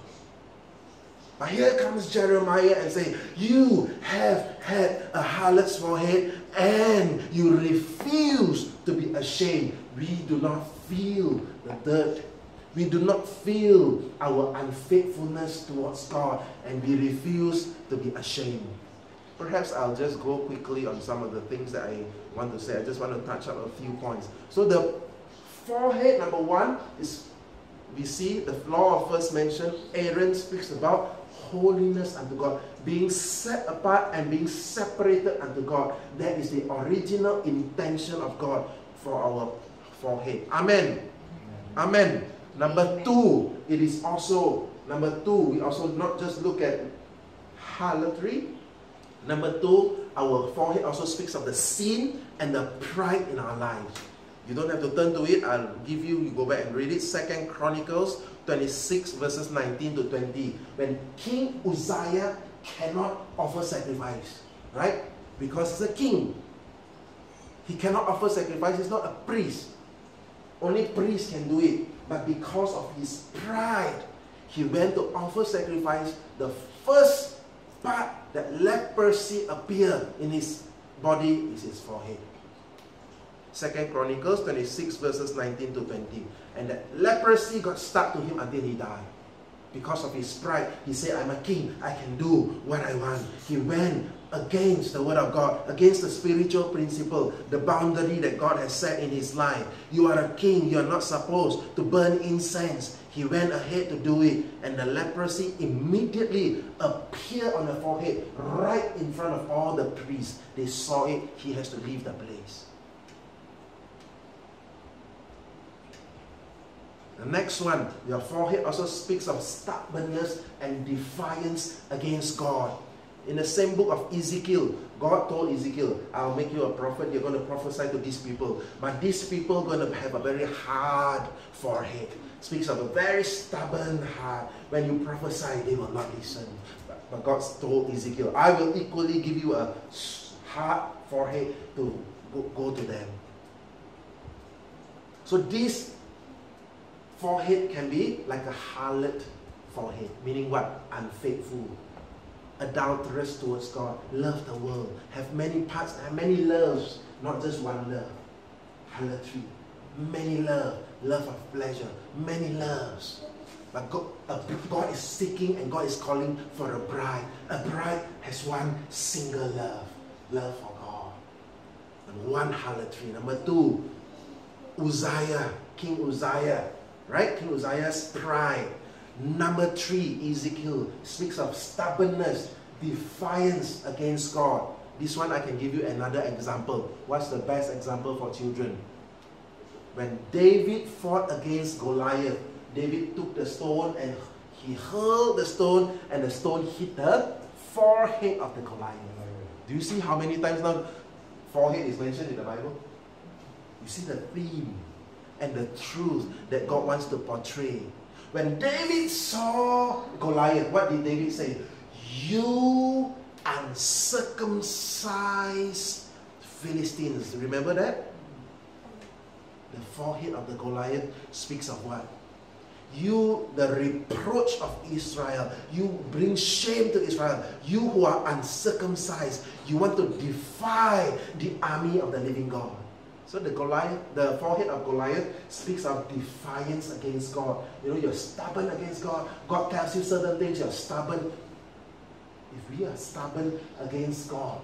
But here comes Jeremiah and say, You have had a harlot's forehead and you refuse to be ashamed. We do not feel the dirt. We do not feel our unfaithfulness towards God and we refuse to be ashamed. Perhaps I'll just go quickly on some of the things that I want to say. I just want to touch up a few points. So the forehead, number one, is we see the law of first mention. Aaron speaks about holiness unto God, being set apart and being separated unto God. That is the original intention of God for our forehead. Amen. Amen. Amen. Number two, it is also, number two, we also not just look at harlotry. Number two, our forehead also speaks of the sin and the pride in our lives. You don't have to turn to it. I'll give you, you go back and read it. Second Chronicles 26 verses 19 to 20. When King Uzziah cannot offer sacrifice, right? Because he's a king. He cannot offer sacrifice. He's not a priest. Only priests can do it. But because of his pride, he went to offer sacrifice. The first part that leprosy appeared in his body is his forehead. Second Chronicles 26 verses 19 to 20. And that leprosy got stuck to him until he died. Because of his pride, he said, I'm a king. I can do what I want. He went against the word of God, against the spiritual principle, the boundary that God has set in his life. You are a king. You are not supposed to burn incense. He went ahead to do it, and the leprosy immediately appeared on the forehead right in front of all the priests. They saw it. He has to leave the place. The next one, your forehead also speaks of stubbornness and defiance against God. In the same book of Ezekiel, God told Ezekiel, I'll make you a prophet, you're going to prophesy to these people. But these people are going to have a very hard forehead. Speaks of a very stubborn heart. When you prophesy, they will not listen. But God told Ezekiel, I will equally give you a hard forehead to go, go to them. So these Forehead can be like a harlot forehead, meaning what? Unfaithful, adulterous towards God, love the world, have many parts, have many loves, not just one love. Harlotry. many love, love of pleasure, many loves. But God, God is seeking and God is calling for a bride. A bride has one single love, love for God. And one harlotry. Number two, Uzziah, King Uzziah, right? King Uzziah's pride. Number three, Ezekiel speaks of stubbornness, defiance against God. This one I can give you another example. What's the best example for children? When David fought against Goliath, David took the stone and he hurled the stone, and the stone hit the forehead of the Goliath. Do you see how many times now forehead is mentioned in the Bible? You see the theme and the truth that God wants to portray. When David saw Goliath, what did David say? You uncircumcised Philistines. Remember that? The forehead of the Goliath speaks of what? You, the reproach of Israel, you bring shame to Israel. You who are uncircumcised, you want to defy the army of the living God. So the Goliath, the forehead of Goliath speaks of defiance against God. You know, you're stubborn against God. God tells you certain things, you're stubborn. If we are stubborn against God,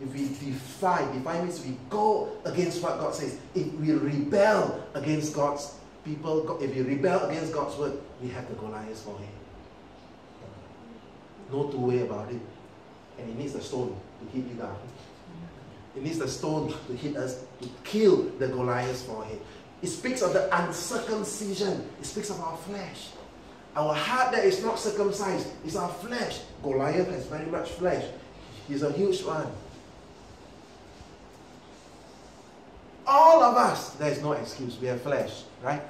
if we defy, defy means we go against what God says. If we rebel against God's people, if we rebel against God's word, we have the Goliath's forehead. No two way about it. And it needs a stone to hit you down. It needs the stone to hit us, to kill the Goliath for him. It speaks of the uncircumcision. It speaks of our flesh. Our heart that is not circumcised is our flesh. Goliath has very much flesh. He's a huge one. All of us, there is no excuse. We have flesh, right?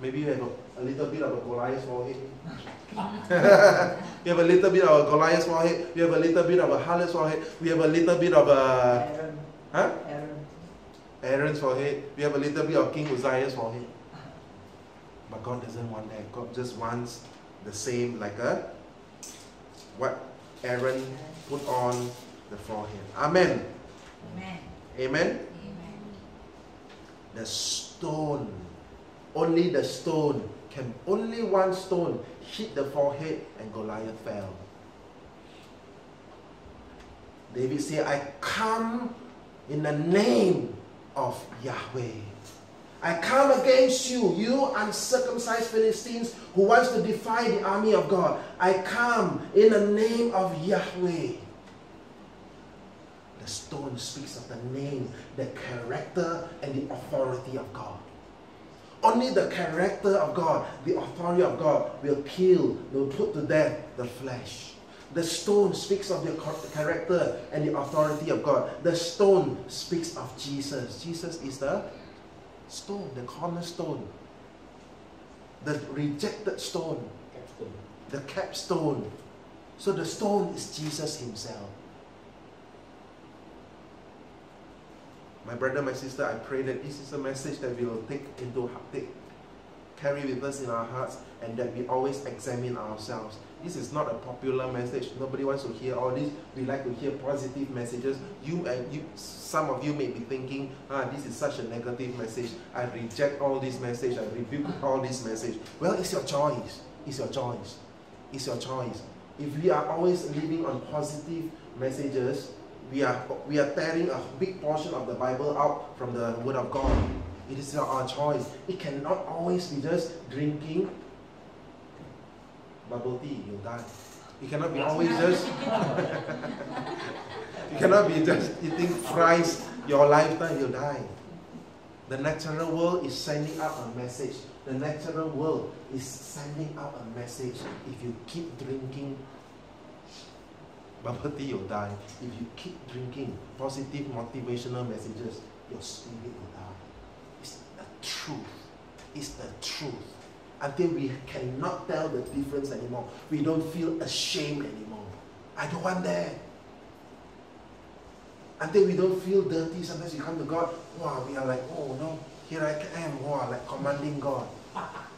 Maybe you have a, a little bit of a Goliath forehead. we have a little bit of a Goliath forehead. We have a little bit of a Harlot's forehead. We have a little bit of a. Aaron. Huh? Aaron. Aaron's forehead. We have a little bit of King Uzziah's forehead. But God doesn't want that. God just wants the same, like a what Aaron put on the forehead. Amen. Amen. Amen. Amen. The stone, only the stone can only one stone hit the forehead and Goliath fell. David said, I come in the name of Yahweh. I come against you, you uncircumcised Philistines who wants to defy the army of God. I come in the name of Yahweh. The stone speaks of the name, the character, and the authority of God. Only the character of God, the authority of God, will kill, will put to death the flesh. The stone speaks of the character and the authority of God. The stone speaks of Jesus. Jesus is the stone, the cornerstone, the rejected stone, Captain. the capstone. So the stone is Jesus Himself. My brother, my sister, I pray that this is a message that we will take into take, carry with us in our hearts, and that we always examine ourselves. This is not a popular message. Nobody wants to hear all this. We like to hear positive messages. You and you, some of you may be thinking, ah, this is such a negative message. I reject all this message. I rebuke all this message. Well, it's your choice. It's your choice. It's your choice. If we are always living on positive messages, we are we are tearing a big portion of the Bible out from the Word of God. It is our choice. It cannot always be just drinking bubble tea, you'll die. You cannot be always just you cannot be just eating fries your lifetime, you'll die. The natural world is sending out a message. The natural world is sending out a message. If you keep drinking bubble tea, you'll die. If you keep drinking positive motivational messages, your spirit will die. It's the truth. It's the truth. Until we cannot tell the difference anymore, we don't feel ashamed anymore. I don't want that. Until we don't feel dirty, sometimes we come to God, wow, we are like, oh no, here I am, wow, like commanding God.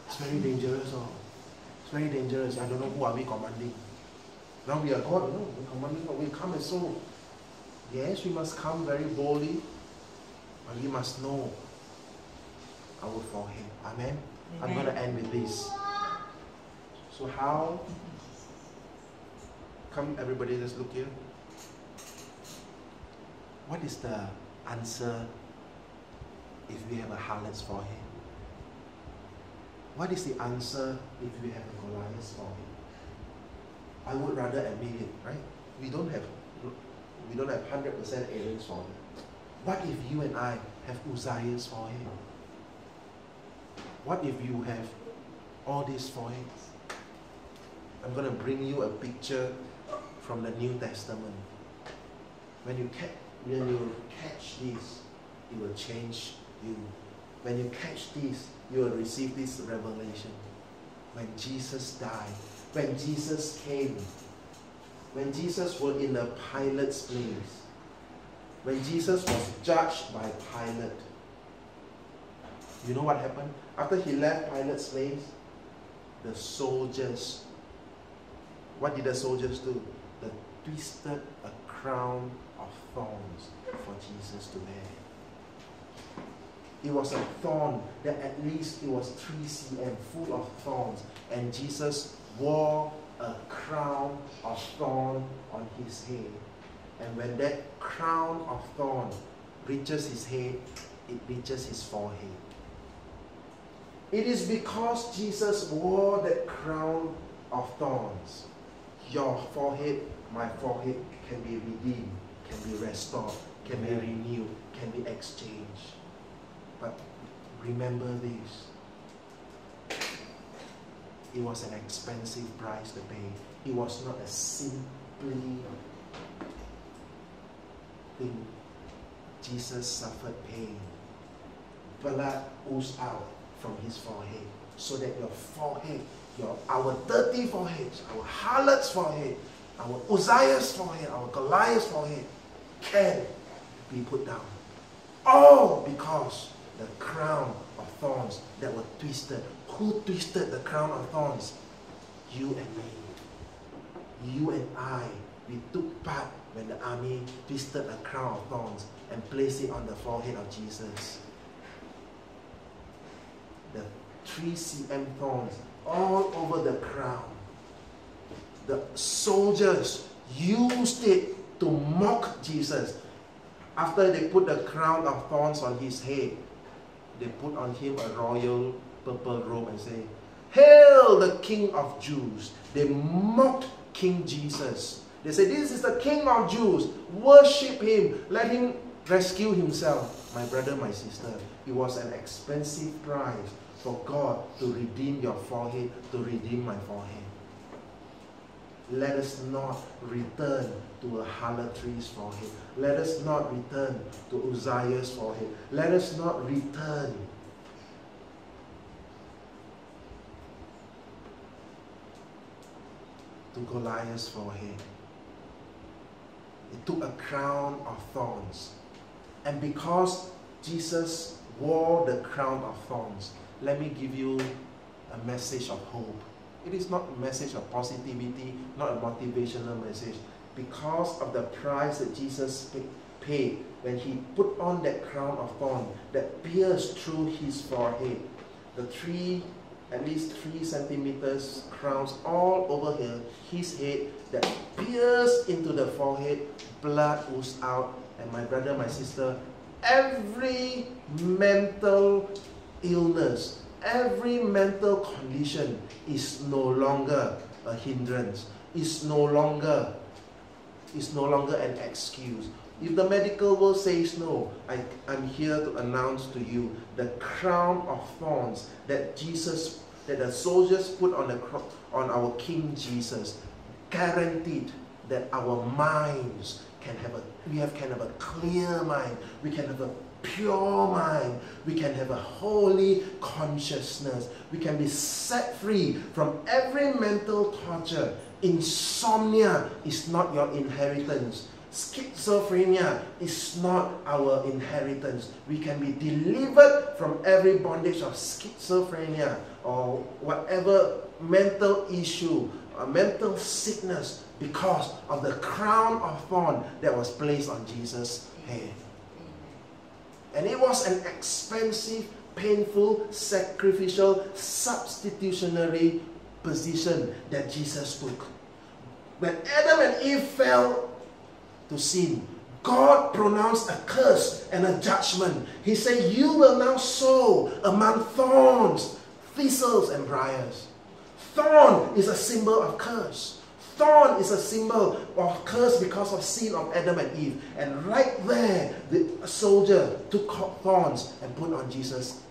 It's very dangerous. Oh. It's very dangerous. I don't know who are we commanding. Now we are God, no, we're commanding God. We come as so. Yes, we must come very boldly, but we must know our him. Amen. I'm going to end with this. So, how? Come, everybody, let's look here. What is the answer if we have a harlot's forehead? What is the answer if we have a Goliath's forehead? I would rather admit it, right? We don't have we don't have hundred percent aliens for him. What if you and I have Uzziah's him? What if you have all these him? I'm going to bring you a picture from the New Testament. When you catch, when you catch this, it will change you. When you catch this, you will receive this revelation. When Jesus died, when Jesus came, when Jesus was in the Pilate's place, when Jesus was judged by Pilate, you know what happened? After he left Pilate's place, the soldiers, what did the soldiers do? They twisted a crown of thorns for Jesus to wear. It was a thorn that at least it was 3 cm full of thorns, and Jesus wore a crown of thorn on his head. And when that crown of thorn reaches his head, it reaches his forehead. It is because Jesus wore that crown of thorns. Your forehead, my forehead can be redeemed, can be restored, can be renewed, can be exchanged. But remember this. It was an expensive price to pay. It was not a simply thing. Jesus suffered pain. Blood oozed out from his forehead, so that your forehead, your our dirty forehead, our harlot's forehead, our Uzziah's forehead, our Goliath's forehead can be put down. All because the crown of thorns that were twisted. Who twisted the crown of thorns? You and me. You and I. We took part when the army twisted a crown of thorns and placed it on the forehead of Jesus the 3 cm thorns all over the crown. The soldiers used it to mock Jesus. After they put the crown of thorns on his head, they put on him a royal purple robe and say, Hail the King of Jews. They mocked King Jesus. They said, This is the King of Jews. Worship him. Let him rescue himself. My brother, my sister, it was an expensive price for God to redeem your forehead, to redeem my forehead. Let us not return to a harlotry's forehead. Let us not return to Uzziah's forehead. Let us not return to Goliath's forehead. It took a crown of thorns. And because Jesus wore the crown of thorns, let me give you a message of hope. It is not a message of positivity, not a motivational message. Because of the price that Jesus paid when he put on that crown of thorns that pierced through his forehead, the three, at least three centimeters crowns all over here, his head that pierced into the forehead, blood oozed out, and my brother, my sister, every mental illness, every mental condition is no longer a hindrance, is no longer is no longer an excuse. If the medical world says no, I, I'm here to announce to you the crown of thorns that Jesus, that the soldiers put on the cross on our King Jesus, guaranteed that our minds can have a we have kind of a clear mind, we can have a pure mind. We can have a holy consciousness. We can be set free from every mental torture. Insomnia is not your inheritance. Schizophrenia is not our inheritance. We can be delivered from every bondage of schizophrenia or whatever mental issue, or mental sickness because of the crown of thorn that was placed on Jesus' head. And it was an expensive painful, sacrificial, substitutionary position that Jesus took. When Adam and Eve fell to sin, God pronounced a curse and a judgment. He said, You will now sow among thorns, thistles, and briars. Thorn is a symbol of curse. Thorn is a symbol of curse because of sin of Adam and Eve. And right there, the soldier took thorns and put on Jesus'.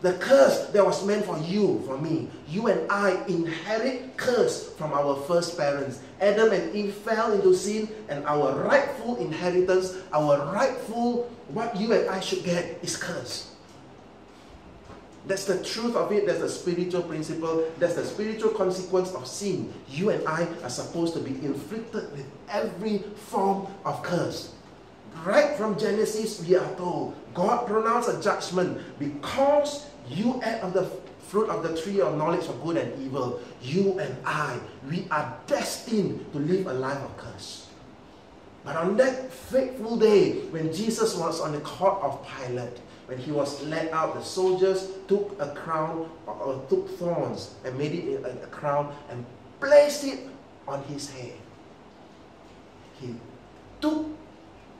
The curse that was meant for you, for me, you and I inherit curse from our first parents. Adam and Eve fell into sin, and our rightful inheritance, our rightful, what you and I should get, is curse. That's the truth of it. That's the spiritual principle. That's the spiritual consequence of sin. You and I are supposed to be inflicted with every form of curse. Right from Genesis, we are told God pronounced a judgment because you ate of the fruit of the tree of knowledge of good and evil. You and I, we are destined to live a life of curse. But on that fateful day, when Jesus was on the court of Pilate, when he was led out, the soldiers took a crown or, took thorns and made it a, a crown and placed it on his head. He took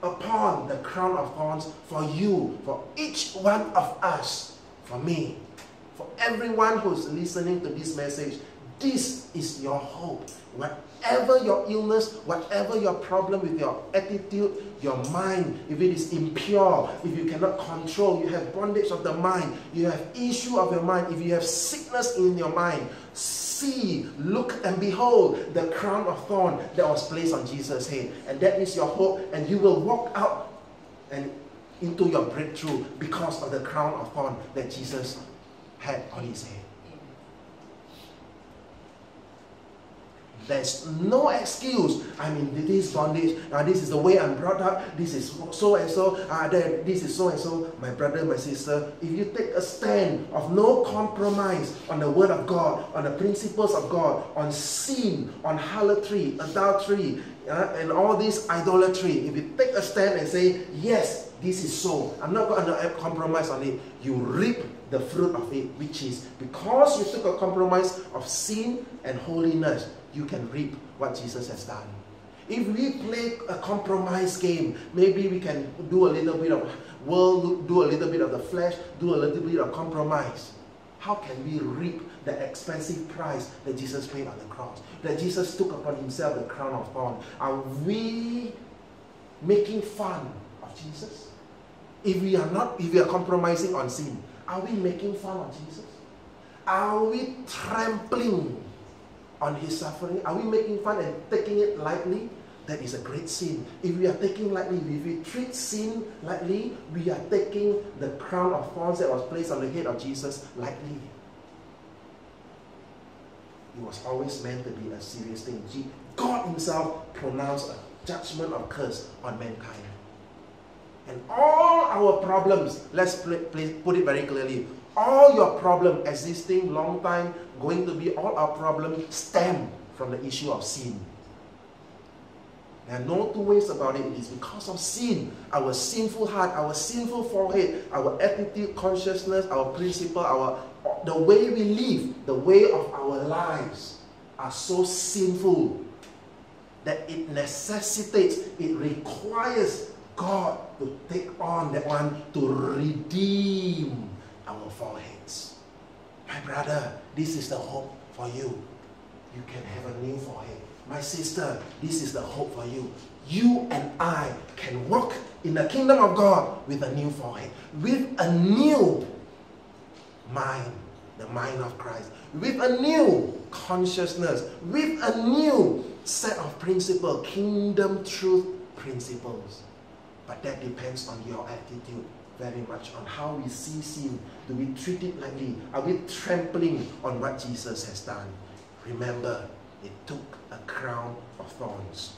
upon the crown of thorns for you, for each one of us, for me, for everyone who's listening to this message. This is your hope. Whatever your illness, whatever your problem with your attitude, your mind, if it is impure, if you cannot control, you have bondage of the mind, you have issue of your mind, if you have sickness in your mind, see, look and behold the crown of thorn that was placed on Jesus' head. And that is your hope, and you will walk out and into your breakthrough because of the crown of thorn that Jesus had on his head. There's no excuse. I'm in this bondage. Uh, this is the way I'm brought up. This is so and so. Uh, this is so and so. My brother, my sister, if you take a stand of no compromise on the word of God, on the principles of God, on sin, on harlotry, adultery, uh, and all this idolatry, if you take a stand and say, yes, this is so, I'm not going to compromise on it, you reap the fruit of it, which is because you took a compromise of sin and holiness, you can reap what Jesus has done. If we play a compromise game, maybe we can do a little bit of world, do a little bit of the flesh, do a little bit of compromise. How can we reap the expensive price that Jesus paid on the cross? That Jesus took upon himself the crown of thorns. Are we making fun of Jesus? If we are not, if we are compromising on sin, are we making fun of Jesus? Are we trampling on his suffering? Are we making fun and taking it lightly? That is a great sin. If we are taking lightly, if we treat sin lightly, we are taking the crown of thorns that was placed on the head of Jesus lightly. It was always meant to be a serious thing. God Himself pronounced a judgment of curse on mankind. And all our problems, let's put it very clearly, all your problem existing long time going to be all our problems stem from the issue of sin. There are no two ways about it. It is because of sin, our sinful heart, our sinful forehead, our attitude, consciousness, our principle, our the way we live, the way of our lives are so sinful that it necessitates, it requires God to take on that one to redeem our foreheads. My brother, this is the hope for you. You can have a new forehead. My sister, this is the hope for you. You and I can walk in the kingdom of God with a new forehead, with a new mind, the mind of Christ, with a new consciousness, with a new set of principles, kingdom truth principles. But that depends on your attitude very much on how we see sin. Do we treat it lightly? Are we trampling on what Jesus has done? Remember, it took a crown of thorns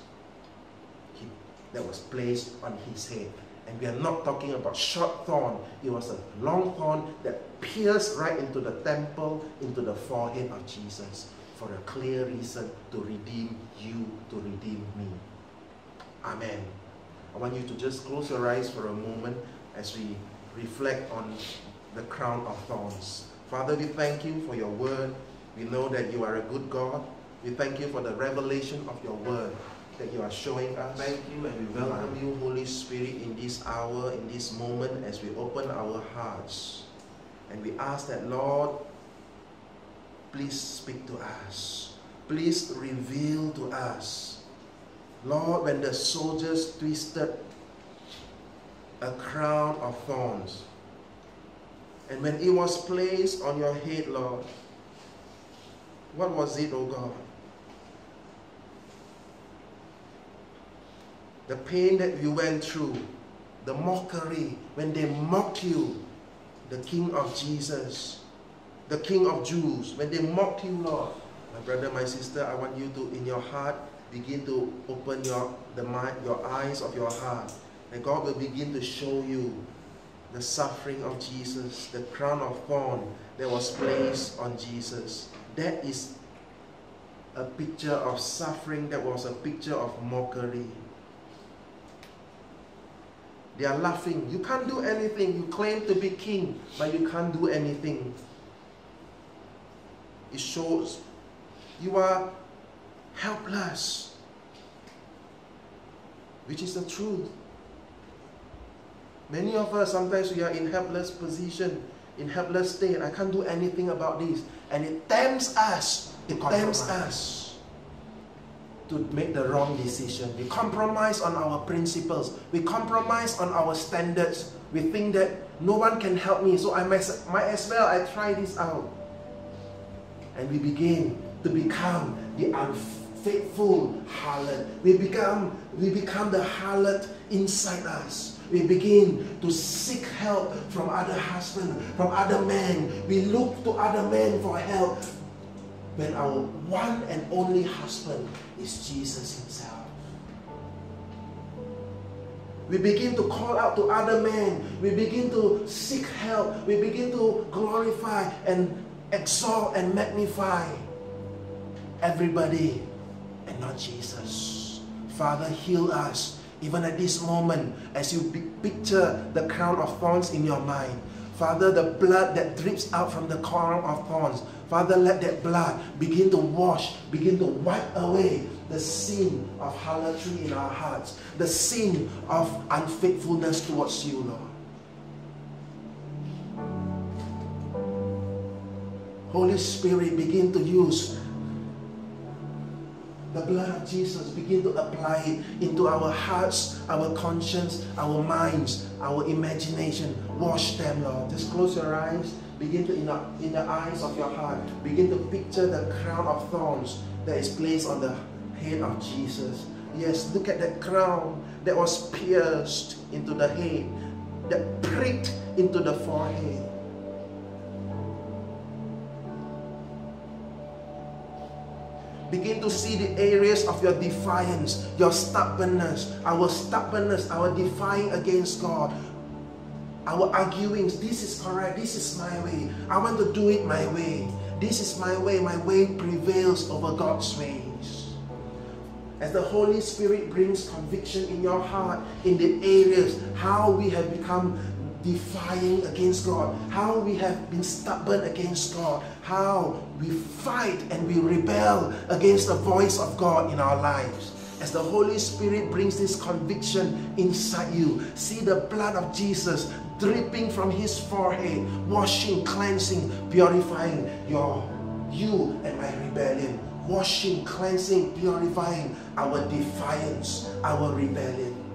he, that was placed on his head. And we are not talking about short thorn. It was a long thorn that pierced right into the temple, into the forehead of Jesus for a clear reason to redeem you, to redeem me. Amen. I want you to just close your eyes for a moment as we reflect on the crown of thorns. Father, we thank you for your word. We know that you are a good God. We thank you for the revelation of your word that you are showing us. Thank you and we welcome you, Holy Spirit, in this hour, in this moment, as we open our hearts. And we ask that, Lord, please speak to us. Please reveal to us. Lord, when the soldiers twisted a crown of thorns, and when it was placed on your head, Lord, what was it, oh God? The pain that you went through, the mockery, when they mocked you, the King of Jesus, the King of Jews, when they mocked you, Lord, my brother, my sister, I want you to, in your heart, begin to open your the mind, your eyes of your heart, and God will begin to show you the suffering of Jesus, the crown of thorn that was placed on Jesus. That is a picture of suffering, that was a picture of mockery. They are laughing. You can't do anything. You claim to be king, but you can't do anything. It shows you are helpless, which is the truth. Many of us, sometimes we are in helpless position, in helpless state. I can't do anything about this. And it tempts us, it tempts us to make the wrong decision. We compromise on our principles. We compromise on our standards. We think that no one can help me, so I might, might as well I try this out. And we begin to become the unfaithful harlot. We become, we become the harlot inside us we begin to seek help from other husbands, from other men. We look to other men for help when our one and only husband is Jesus Himself. We begin to call out to other men. We begin to seek help. We begin to glorify and exalt and magnify everybody and not Jesus. Father, heal us even at this moment, as you picture the crown of thorns in your mind, Father, the blood that drips out from the crown of thorns, Father, let that blood begin to wash, begin to wipe away the sin of harlotry in our hearts, the sin of unfaithfulness towards you, Lord. Holy Spirit, begin to use the blood of Jesus, begin to apply it into our hearts, our conscience, our minds, our imagination. Wash them, Lord. Just close your eyes. Begin to, in the, in the eyes of your heart, begin to picture the crown of thorns that is placed on the head of Jesus. Yes, look at that crown that was pierced into the head, that pricked into the forehead. Begin to see the areas of your defiance, your stubbornness, our stubbornness, our defying against God, our arguings. This is correct. This is my way. I want to do it my way. This is my way. My way prevails over God's ways. As the Holy Spirit brings conviction in your heart in the areas how we have become defying against God, how we have been stubborn against God, how we fight and we rebel against the voice of God in our lives. As the Holy Spirit brings this conviction inside you, see the blood of Jesus dripping from his forehead, washing, cleansing, purifying your you and my rebellion, washing, cleansing, purifying our defiance, our rebellion.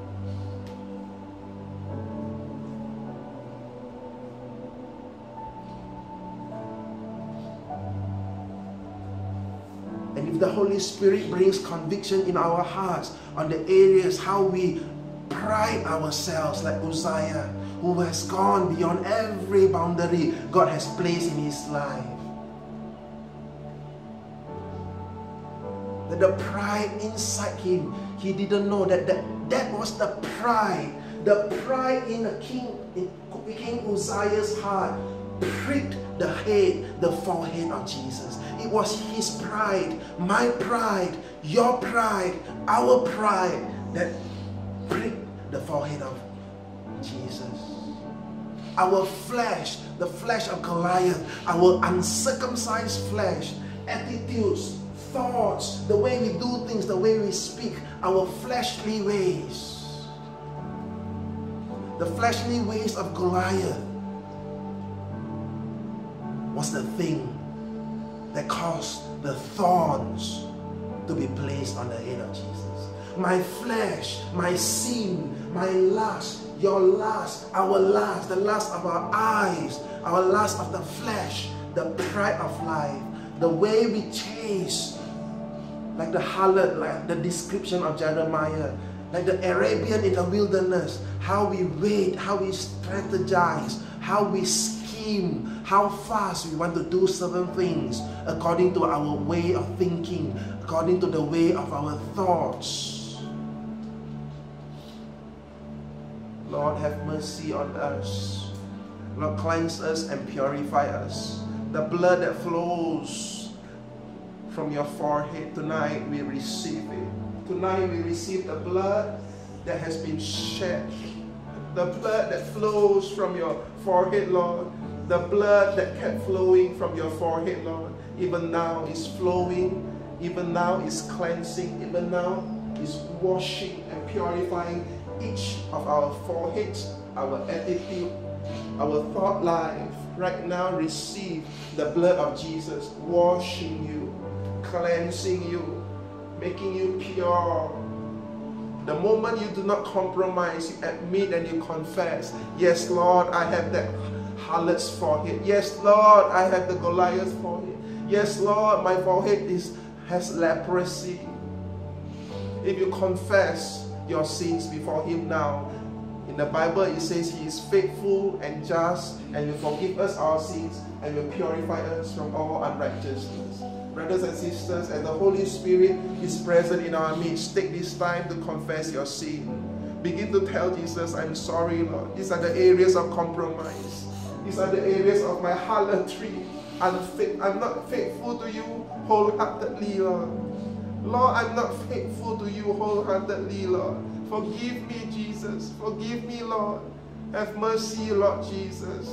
If the Holy Spirit brings conviction in our hearts on the areas how we pride ourselves like Uzziah, who has gone beyond every boundary God has placed in his life. That the pride inside him, he didn't know that that, that was the pride. The pride in the king, in King Uzziah's heart pricked the head, the forehead of Jesus. It was his pride, my pride, your pride, our pride that pricked the forehead of Jesus. our flesh, the flesh of Goliath, our uncircumcised flesh, attitudes, thoughts, the way we do things, the way we speak, our fleshly ways. The fleshly ways of Goliath was the thing that caused the thorns to be placed on the head of Jesus. My flesh, my sin, my lust, your lust, our lust, the lust of our eyes, our lust of the flesh, the pride of life, the way we chase, like the harlot, like the description of Jeremiah, like the Arabian in the wilderness, how we wait, how we strategize, how we how fast we want to do certain things according to our way of thinking, according to the way of our thoughts. Lord, have mercy on us. Lord, cleanse us and purify us. The blood that flows from your forehead tonight, we receive it. Tonight, we receive the blood that has been shed. The blood that flows from your forehead, Lord. The blood that kept flowing from your forehead, Lord, even now is flowing, even now is cleansing, even now is washing and purifying each of our foreheads, our attitude, our thought life. Right now, receive the blood of Jesus washing you, cleansing you, making you pure. The moment you do not compromise, you admit and you confess, Yes, Lord, I have that harlot's forehead. Yes, Lord, I have the Goliath's forehead. Yes, Lord, my forehead is, has leprosy. If you confess your sins before Him now, in the Bible it says He is faithful and just and will forgive us our sins and will purify us from all unrighteousness. Brothers and sisters, and the Holy Spirit is present in our midst, take this time to confess your sin. Begin to tell Jesus, I'm sorry, Lord. These are the areas of compromise. These are the areas of my harlotry. I'm, I'm not faithful to you wholeheartedly, Lord. Lord, I'm not faithful to you wholeheartedly, Lord. Forgive me, Jesus. Forgive me, Lord. Have mercy, Lord Jesus.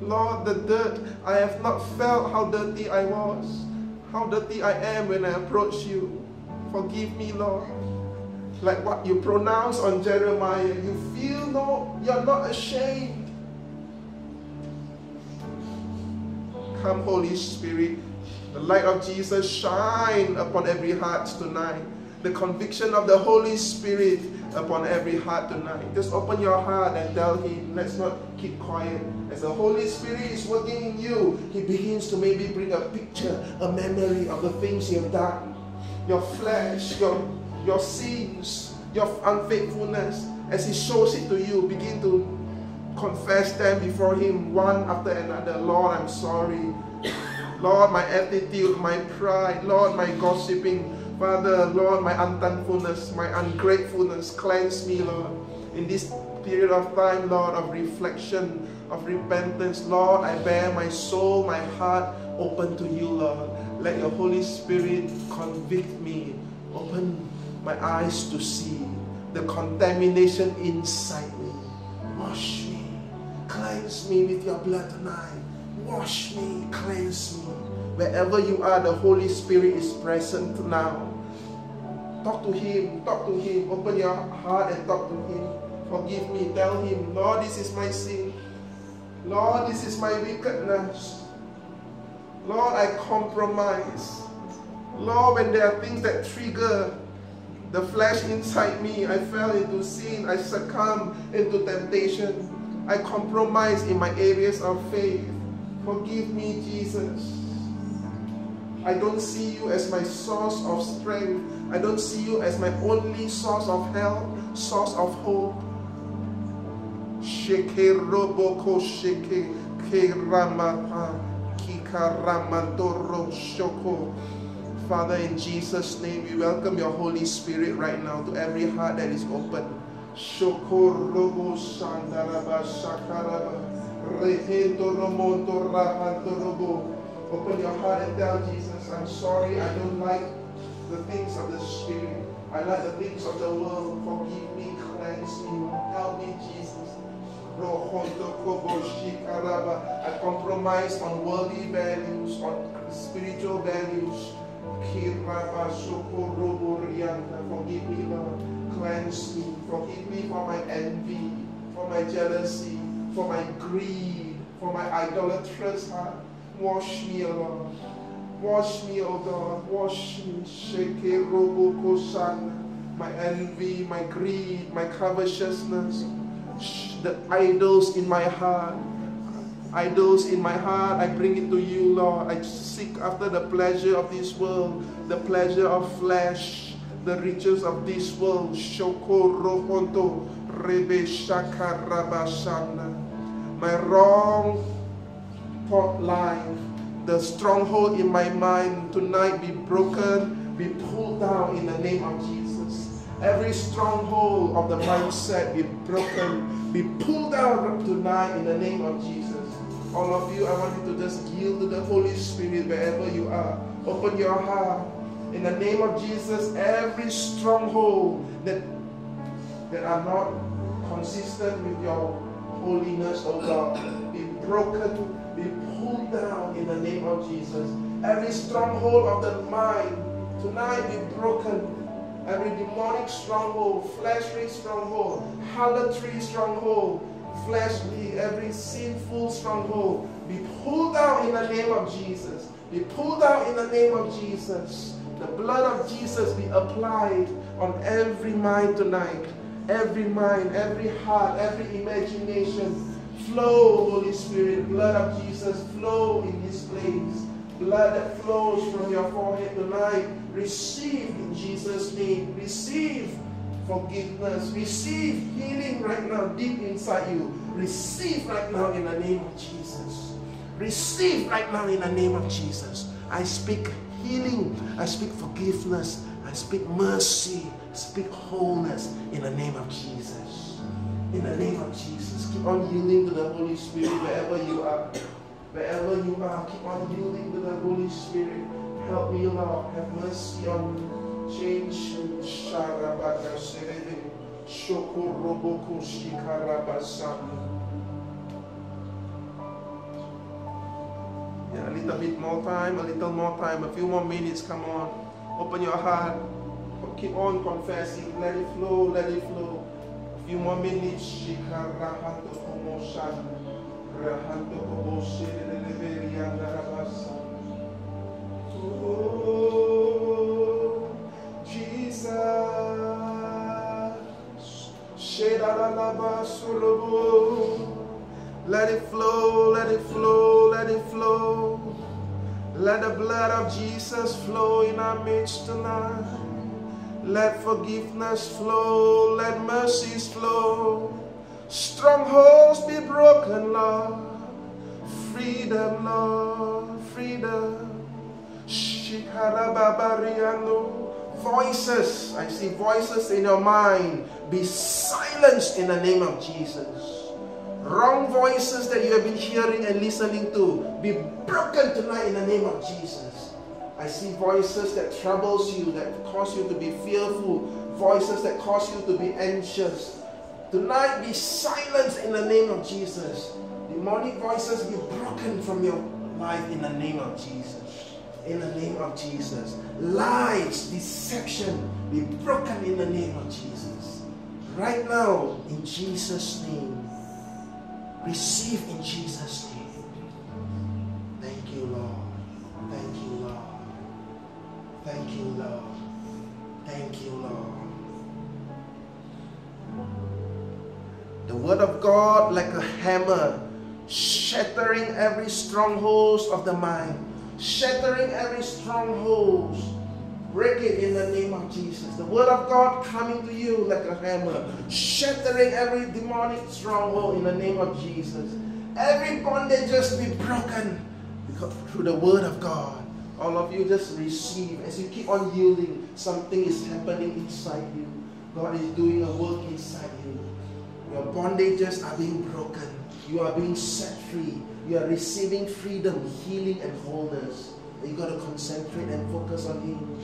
Lord, the dirt, I have not felt how dirty I was, how dirty I am when I approach you. Forgive me, Lord. Like what you pronounce on Jeremiah, you feel no, you're not ashamed. Come, Holy Spirit. The light of Jesus shine upon every heart tonight. The conviction of the Holy Spirit upon every heart tonight. Just open your heart and tell Him, let's not keep quiet. As the Holy Spirit is working in you, He begins to maybe bring a picture, a memory of the things you have done. Your flesh, your, your sins, your unfaithfulness. As He shows it to you, begin to confess them before Him one after another. Lord, I'm sorry. Lord, my attitude, my pride, Lord, my gossiping, Father, Lord, my unthankfulness, my ungratefulness, cleanse me, Lord. In this period of time, Lord, of reflection, of repentance, Lord, I bear my soul, my heart open to you, Lord. Let your Holy Spirit convict me, open my eyes to see the contamination inside me. Wash me. Cleanse me with your blood tonight. Wash me, cleanse me. Wherever you are, the Holy Spirit is present now. Talk to Him, talk to Him. Open your heart and talk to Him. Forgive me. Tell Him, Lord, this is my sin. Lord, this is my wickedness. Lord, I compromise. Lord, when there are things that trigger the flesh inside me, I fell into sin, I succumb into temptation. I compromise in my areas of faith. Forgive me, Jesus. I don't see you as my source of strength. I don't see you as my only source of help, source of hope. Sheke roboko sheke ke ramapa kikaramantoro shoko. Father, in Jesus' name, we welcome your Holy Spirit right now to every heart that is open. Shokorobo Shandaraba Shakaraba Romonto Rahanto Robo. Open your heart and tell Jesus, I'm sorry, I don't like the things of the Spirit. I like the things of the world. Forgive me, cleanse me, help me, Jesus. I compromise on worldly values, on spiritual values. Forgive me, Lord. Cleanse me. Forgive me for my envy, for my jealousy, for my greed, for my idolatrous heart. Wash me, O Lord. Wash me, O God. Wash me. Sheke robo. My envy, my greed, my covetousness, the idols in my heart. Idols in my heart, I bring it to you, Lord. I seek after the pleasure of this world, the pleasure of flesh, the riches of this world. Shoko roponto rebe shaka rabashana. My wrong thought life, the stronghold in my mind tonight be broken, be pulled down in the name of Jesus. Every stronghold of the mindset be broken, be pulled down tonight in the name of Jesus. All of you, I want you to just yield to the Holy Spirit wherever you are. Open your heart. In the name of Jesus, every stronghold that, that are not consistent with your holiness, oh God, be broken, be pulled down in the name of Jesus. Every stronghold of the mind tonight be broken. Every demonic stronghold, fleshly stronghold, harlotry stronghold, fleshly, every sinful stronghold pulled out in the name of Jesus. Be pulled out in the name of Jesus. The blood of Jesus be applied on every mind tonight. Every mind, every heart, every imagination. Flow, Holy Spirit. Blood of Jesus, flow in this place. Blood that flows from your forehead tonight. Receive in Jesus' name. Receive forgiveness. Receive healing right now, deep inside you. Receive right now in the name of Jesus. Receive right now in the name of Jesus. I speak healing. I speak forgiveness. I speak mercy. Speak wholeness in the name of Jesus. In the name of Jesus. Keep on yielding to the Holy Spirit wherever you are. Wherever you are, keep on yielding to the Holy Spirit. Help me, Lord. Have mercy on me. Change Sharabaka Serebe Shokoroboko Shikarabasami. Yeah, a little bit more time, a little more time, a few more minutes. Come on. Open your heart. Keep on confessing. Let it flow, let it flow. A few more minutes. Shikarahanto Komoshan. Let it flow, let it flow, let it flow. Let the blood of Jesus flow in our midst tonight. Let forgiveness flow, let mercies flow. Strongholds be broken, Lord. Freedom, Lord, freedom. Voices, I see voices in your mind, be silenced in the name of Jesus. Wrong voices that you have been hearing and listening to, be broken tonight in the name of Jesus. I see voices that troubles you, that cause you to be fearful, voices that cause you to be anxious. Tonight be silenced in the name of Jesus. Demonic voices be broken from your life in the name of Jesus in the name of Jesus. Lies, deception be broken in the name of Jesus. Right now, in Jesus' name. Receive in Jesus' name. Thank you, Lord. Thank you, Lord. Thank you, Lord. Thank you, Lord. The word of God like a hammer, shattering every strongholds of the mind shattering every stronghold. Break it in the name of Jesus. The word of God coming to you like a hammer, shattering every demonic stronghold in the name of Jesus. Every bondage just be broken because through the word of God. All of you just receive as you keep on yielding. Something is happening inside you. God is doing a work inside you. Your bondages are being broken. You are being set free you are receiving freedom, healing, and wholeness. You got to concentrate and focus on Him.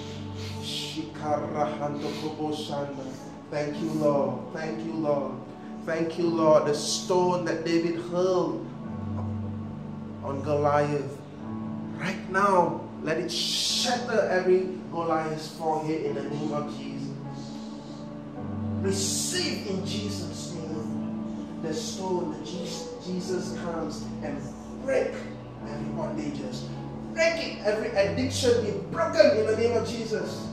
Thank you, Lord. Thank you, Lord. Thank you, Lord. The stone that David hurled on Goliath. Right now, let it shatter every Goliath's forehead in the name of Jesus. Receive in Jesus' name the stone that Jesus comes and break every bondages. Every addiction be broken in the name of Jesus.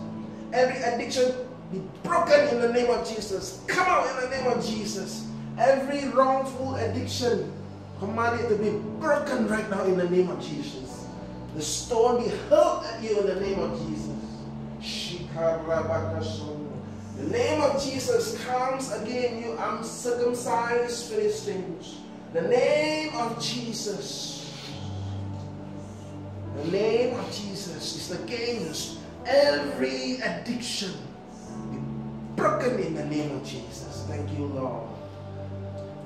Every addiction be broken in the name of Jesus. Come out in the name of Jesus. Every wrongful addiction, command it to be broken right now in the name of Jesus. The stone be hurled at you in the name of Jesus. The name of Jesus comes again, you uncircumcised Philistines. The name of Jesus. The name of Jesus is against every addiction. Be broken in the name of Jesus. Thank you, Lord.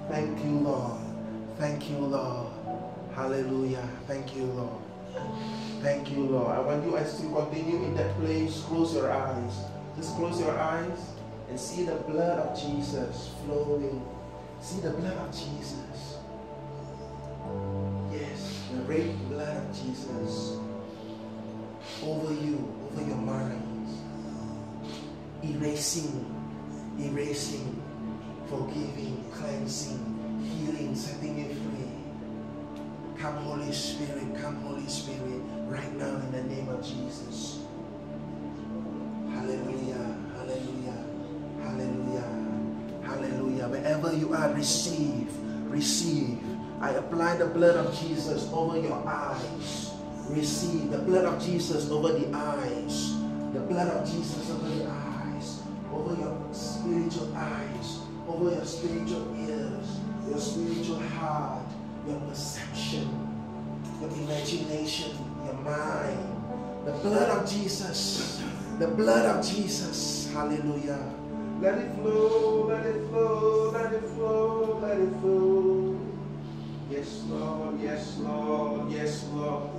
Thank you, Lord. Thank you, Lord. Hallelujah. Thank you, Lord. Thank you, Lord. I want you as to continue in that place, close your eyes. Just close your eyes and see the blood of Jesus flowing. See the blood of Jesus. The red blood of Jesus over you, over your minds. Erasing, erasing, forgiving, cleansing, healing, setting you free. Come, Holy Spirit, come, Holy Spirit, right now in the name of Jesus. Hallelujah, hallelujah, hallelujah, hallelujah. Wherever you are, receive, receive. I apply the blood of Jesus over your eyes. Receive the blood of Jesus over the eyes. The blood of Jesus over the eyes. Over your spiritual eyes. Over your spiritual ears. Your spiritual heart. Your perception. Your imagination. Your mind. The blood of Jesus the blood of Jesus. Hallelujah. Let it flow, let it flow, let it flow, let it flow. Yes, Lord, yes, Lord, yes, Lord.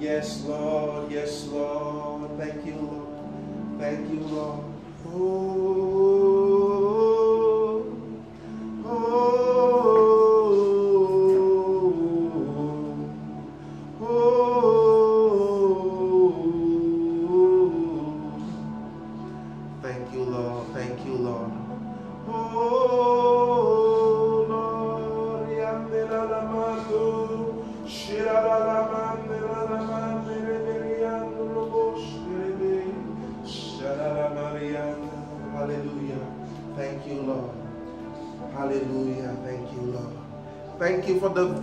Yes, Lord, yes, Lord. Thank you, Lord. Thank you, Lord. Oh.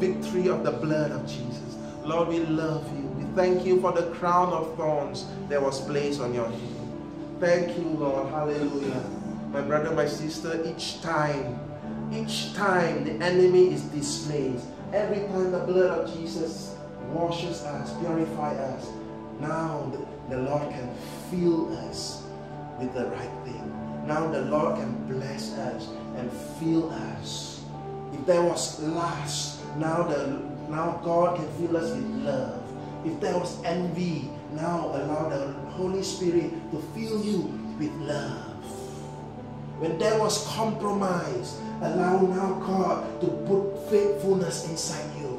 Victory of the blood of Jesus. Lord, we love you. We thank you for the crown of thorns that was placed on your head. Thank you, Lord. Hallelujah. My brother, my sister, each time, each time the enemy is displaced, every time the blood of Jesus washes us, purifies us, now the, the Lord can fill us with the right thing. Now the Lord can bless us and fill us. If there was lust, now the now God can fill us with love. If there was envy, now allow the Holy Spirit to fill you with love. When there was compromise, allow now God to put faithfulness inside you.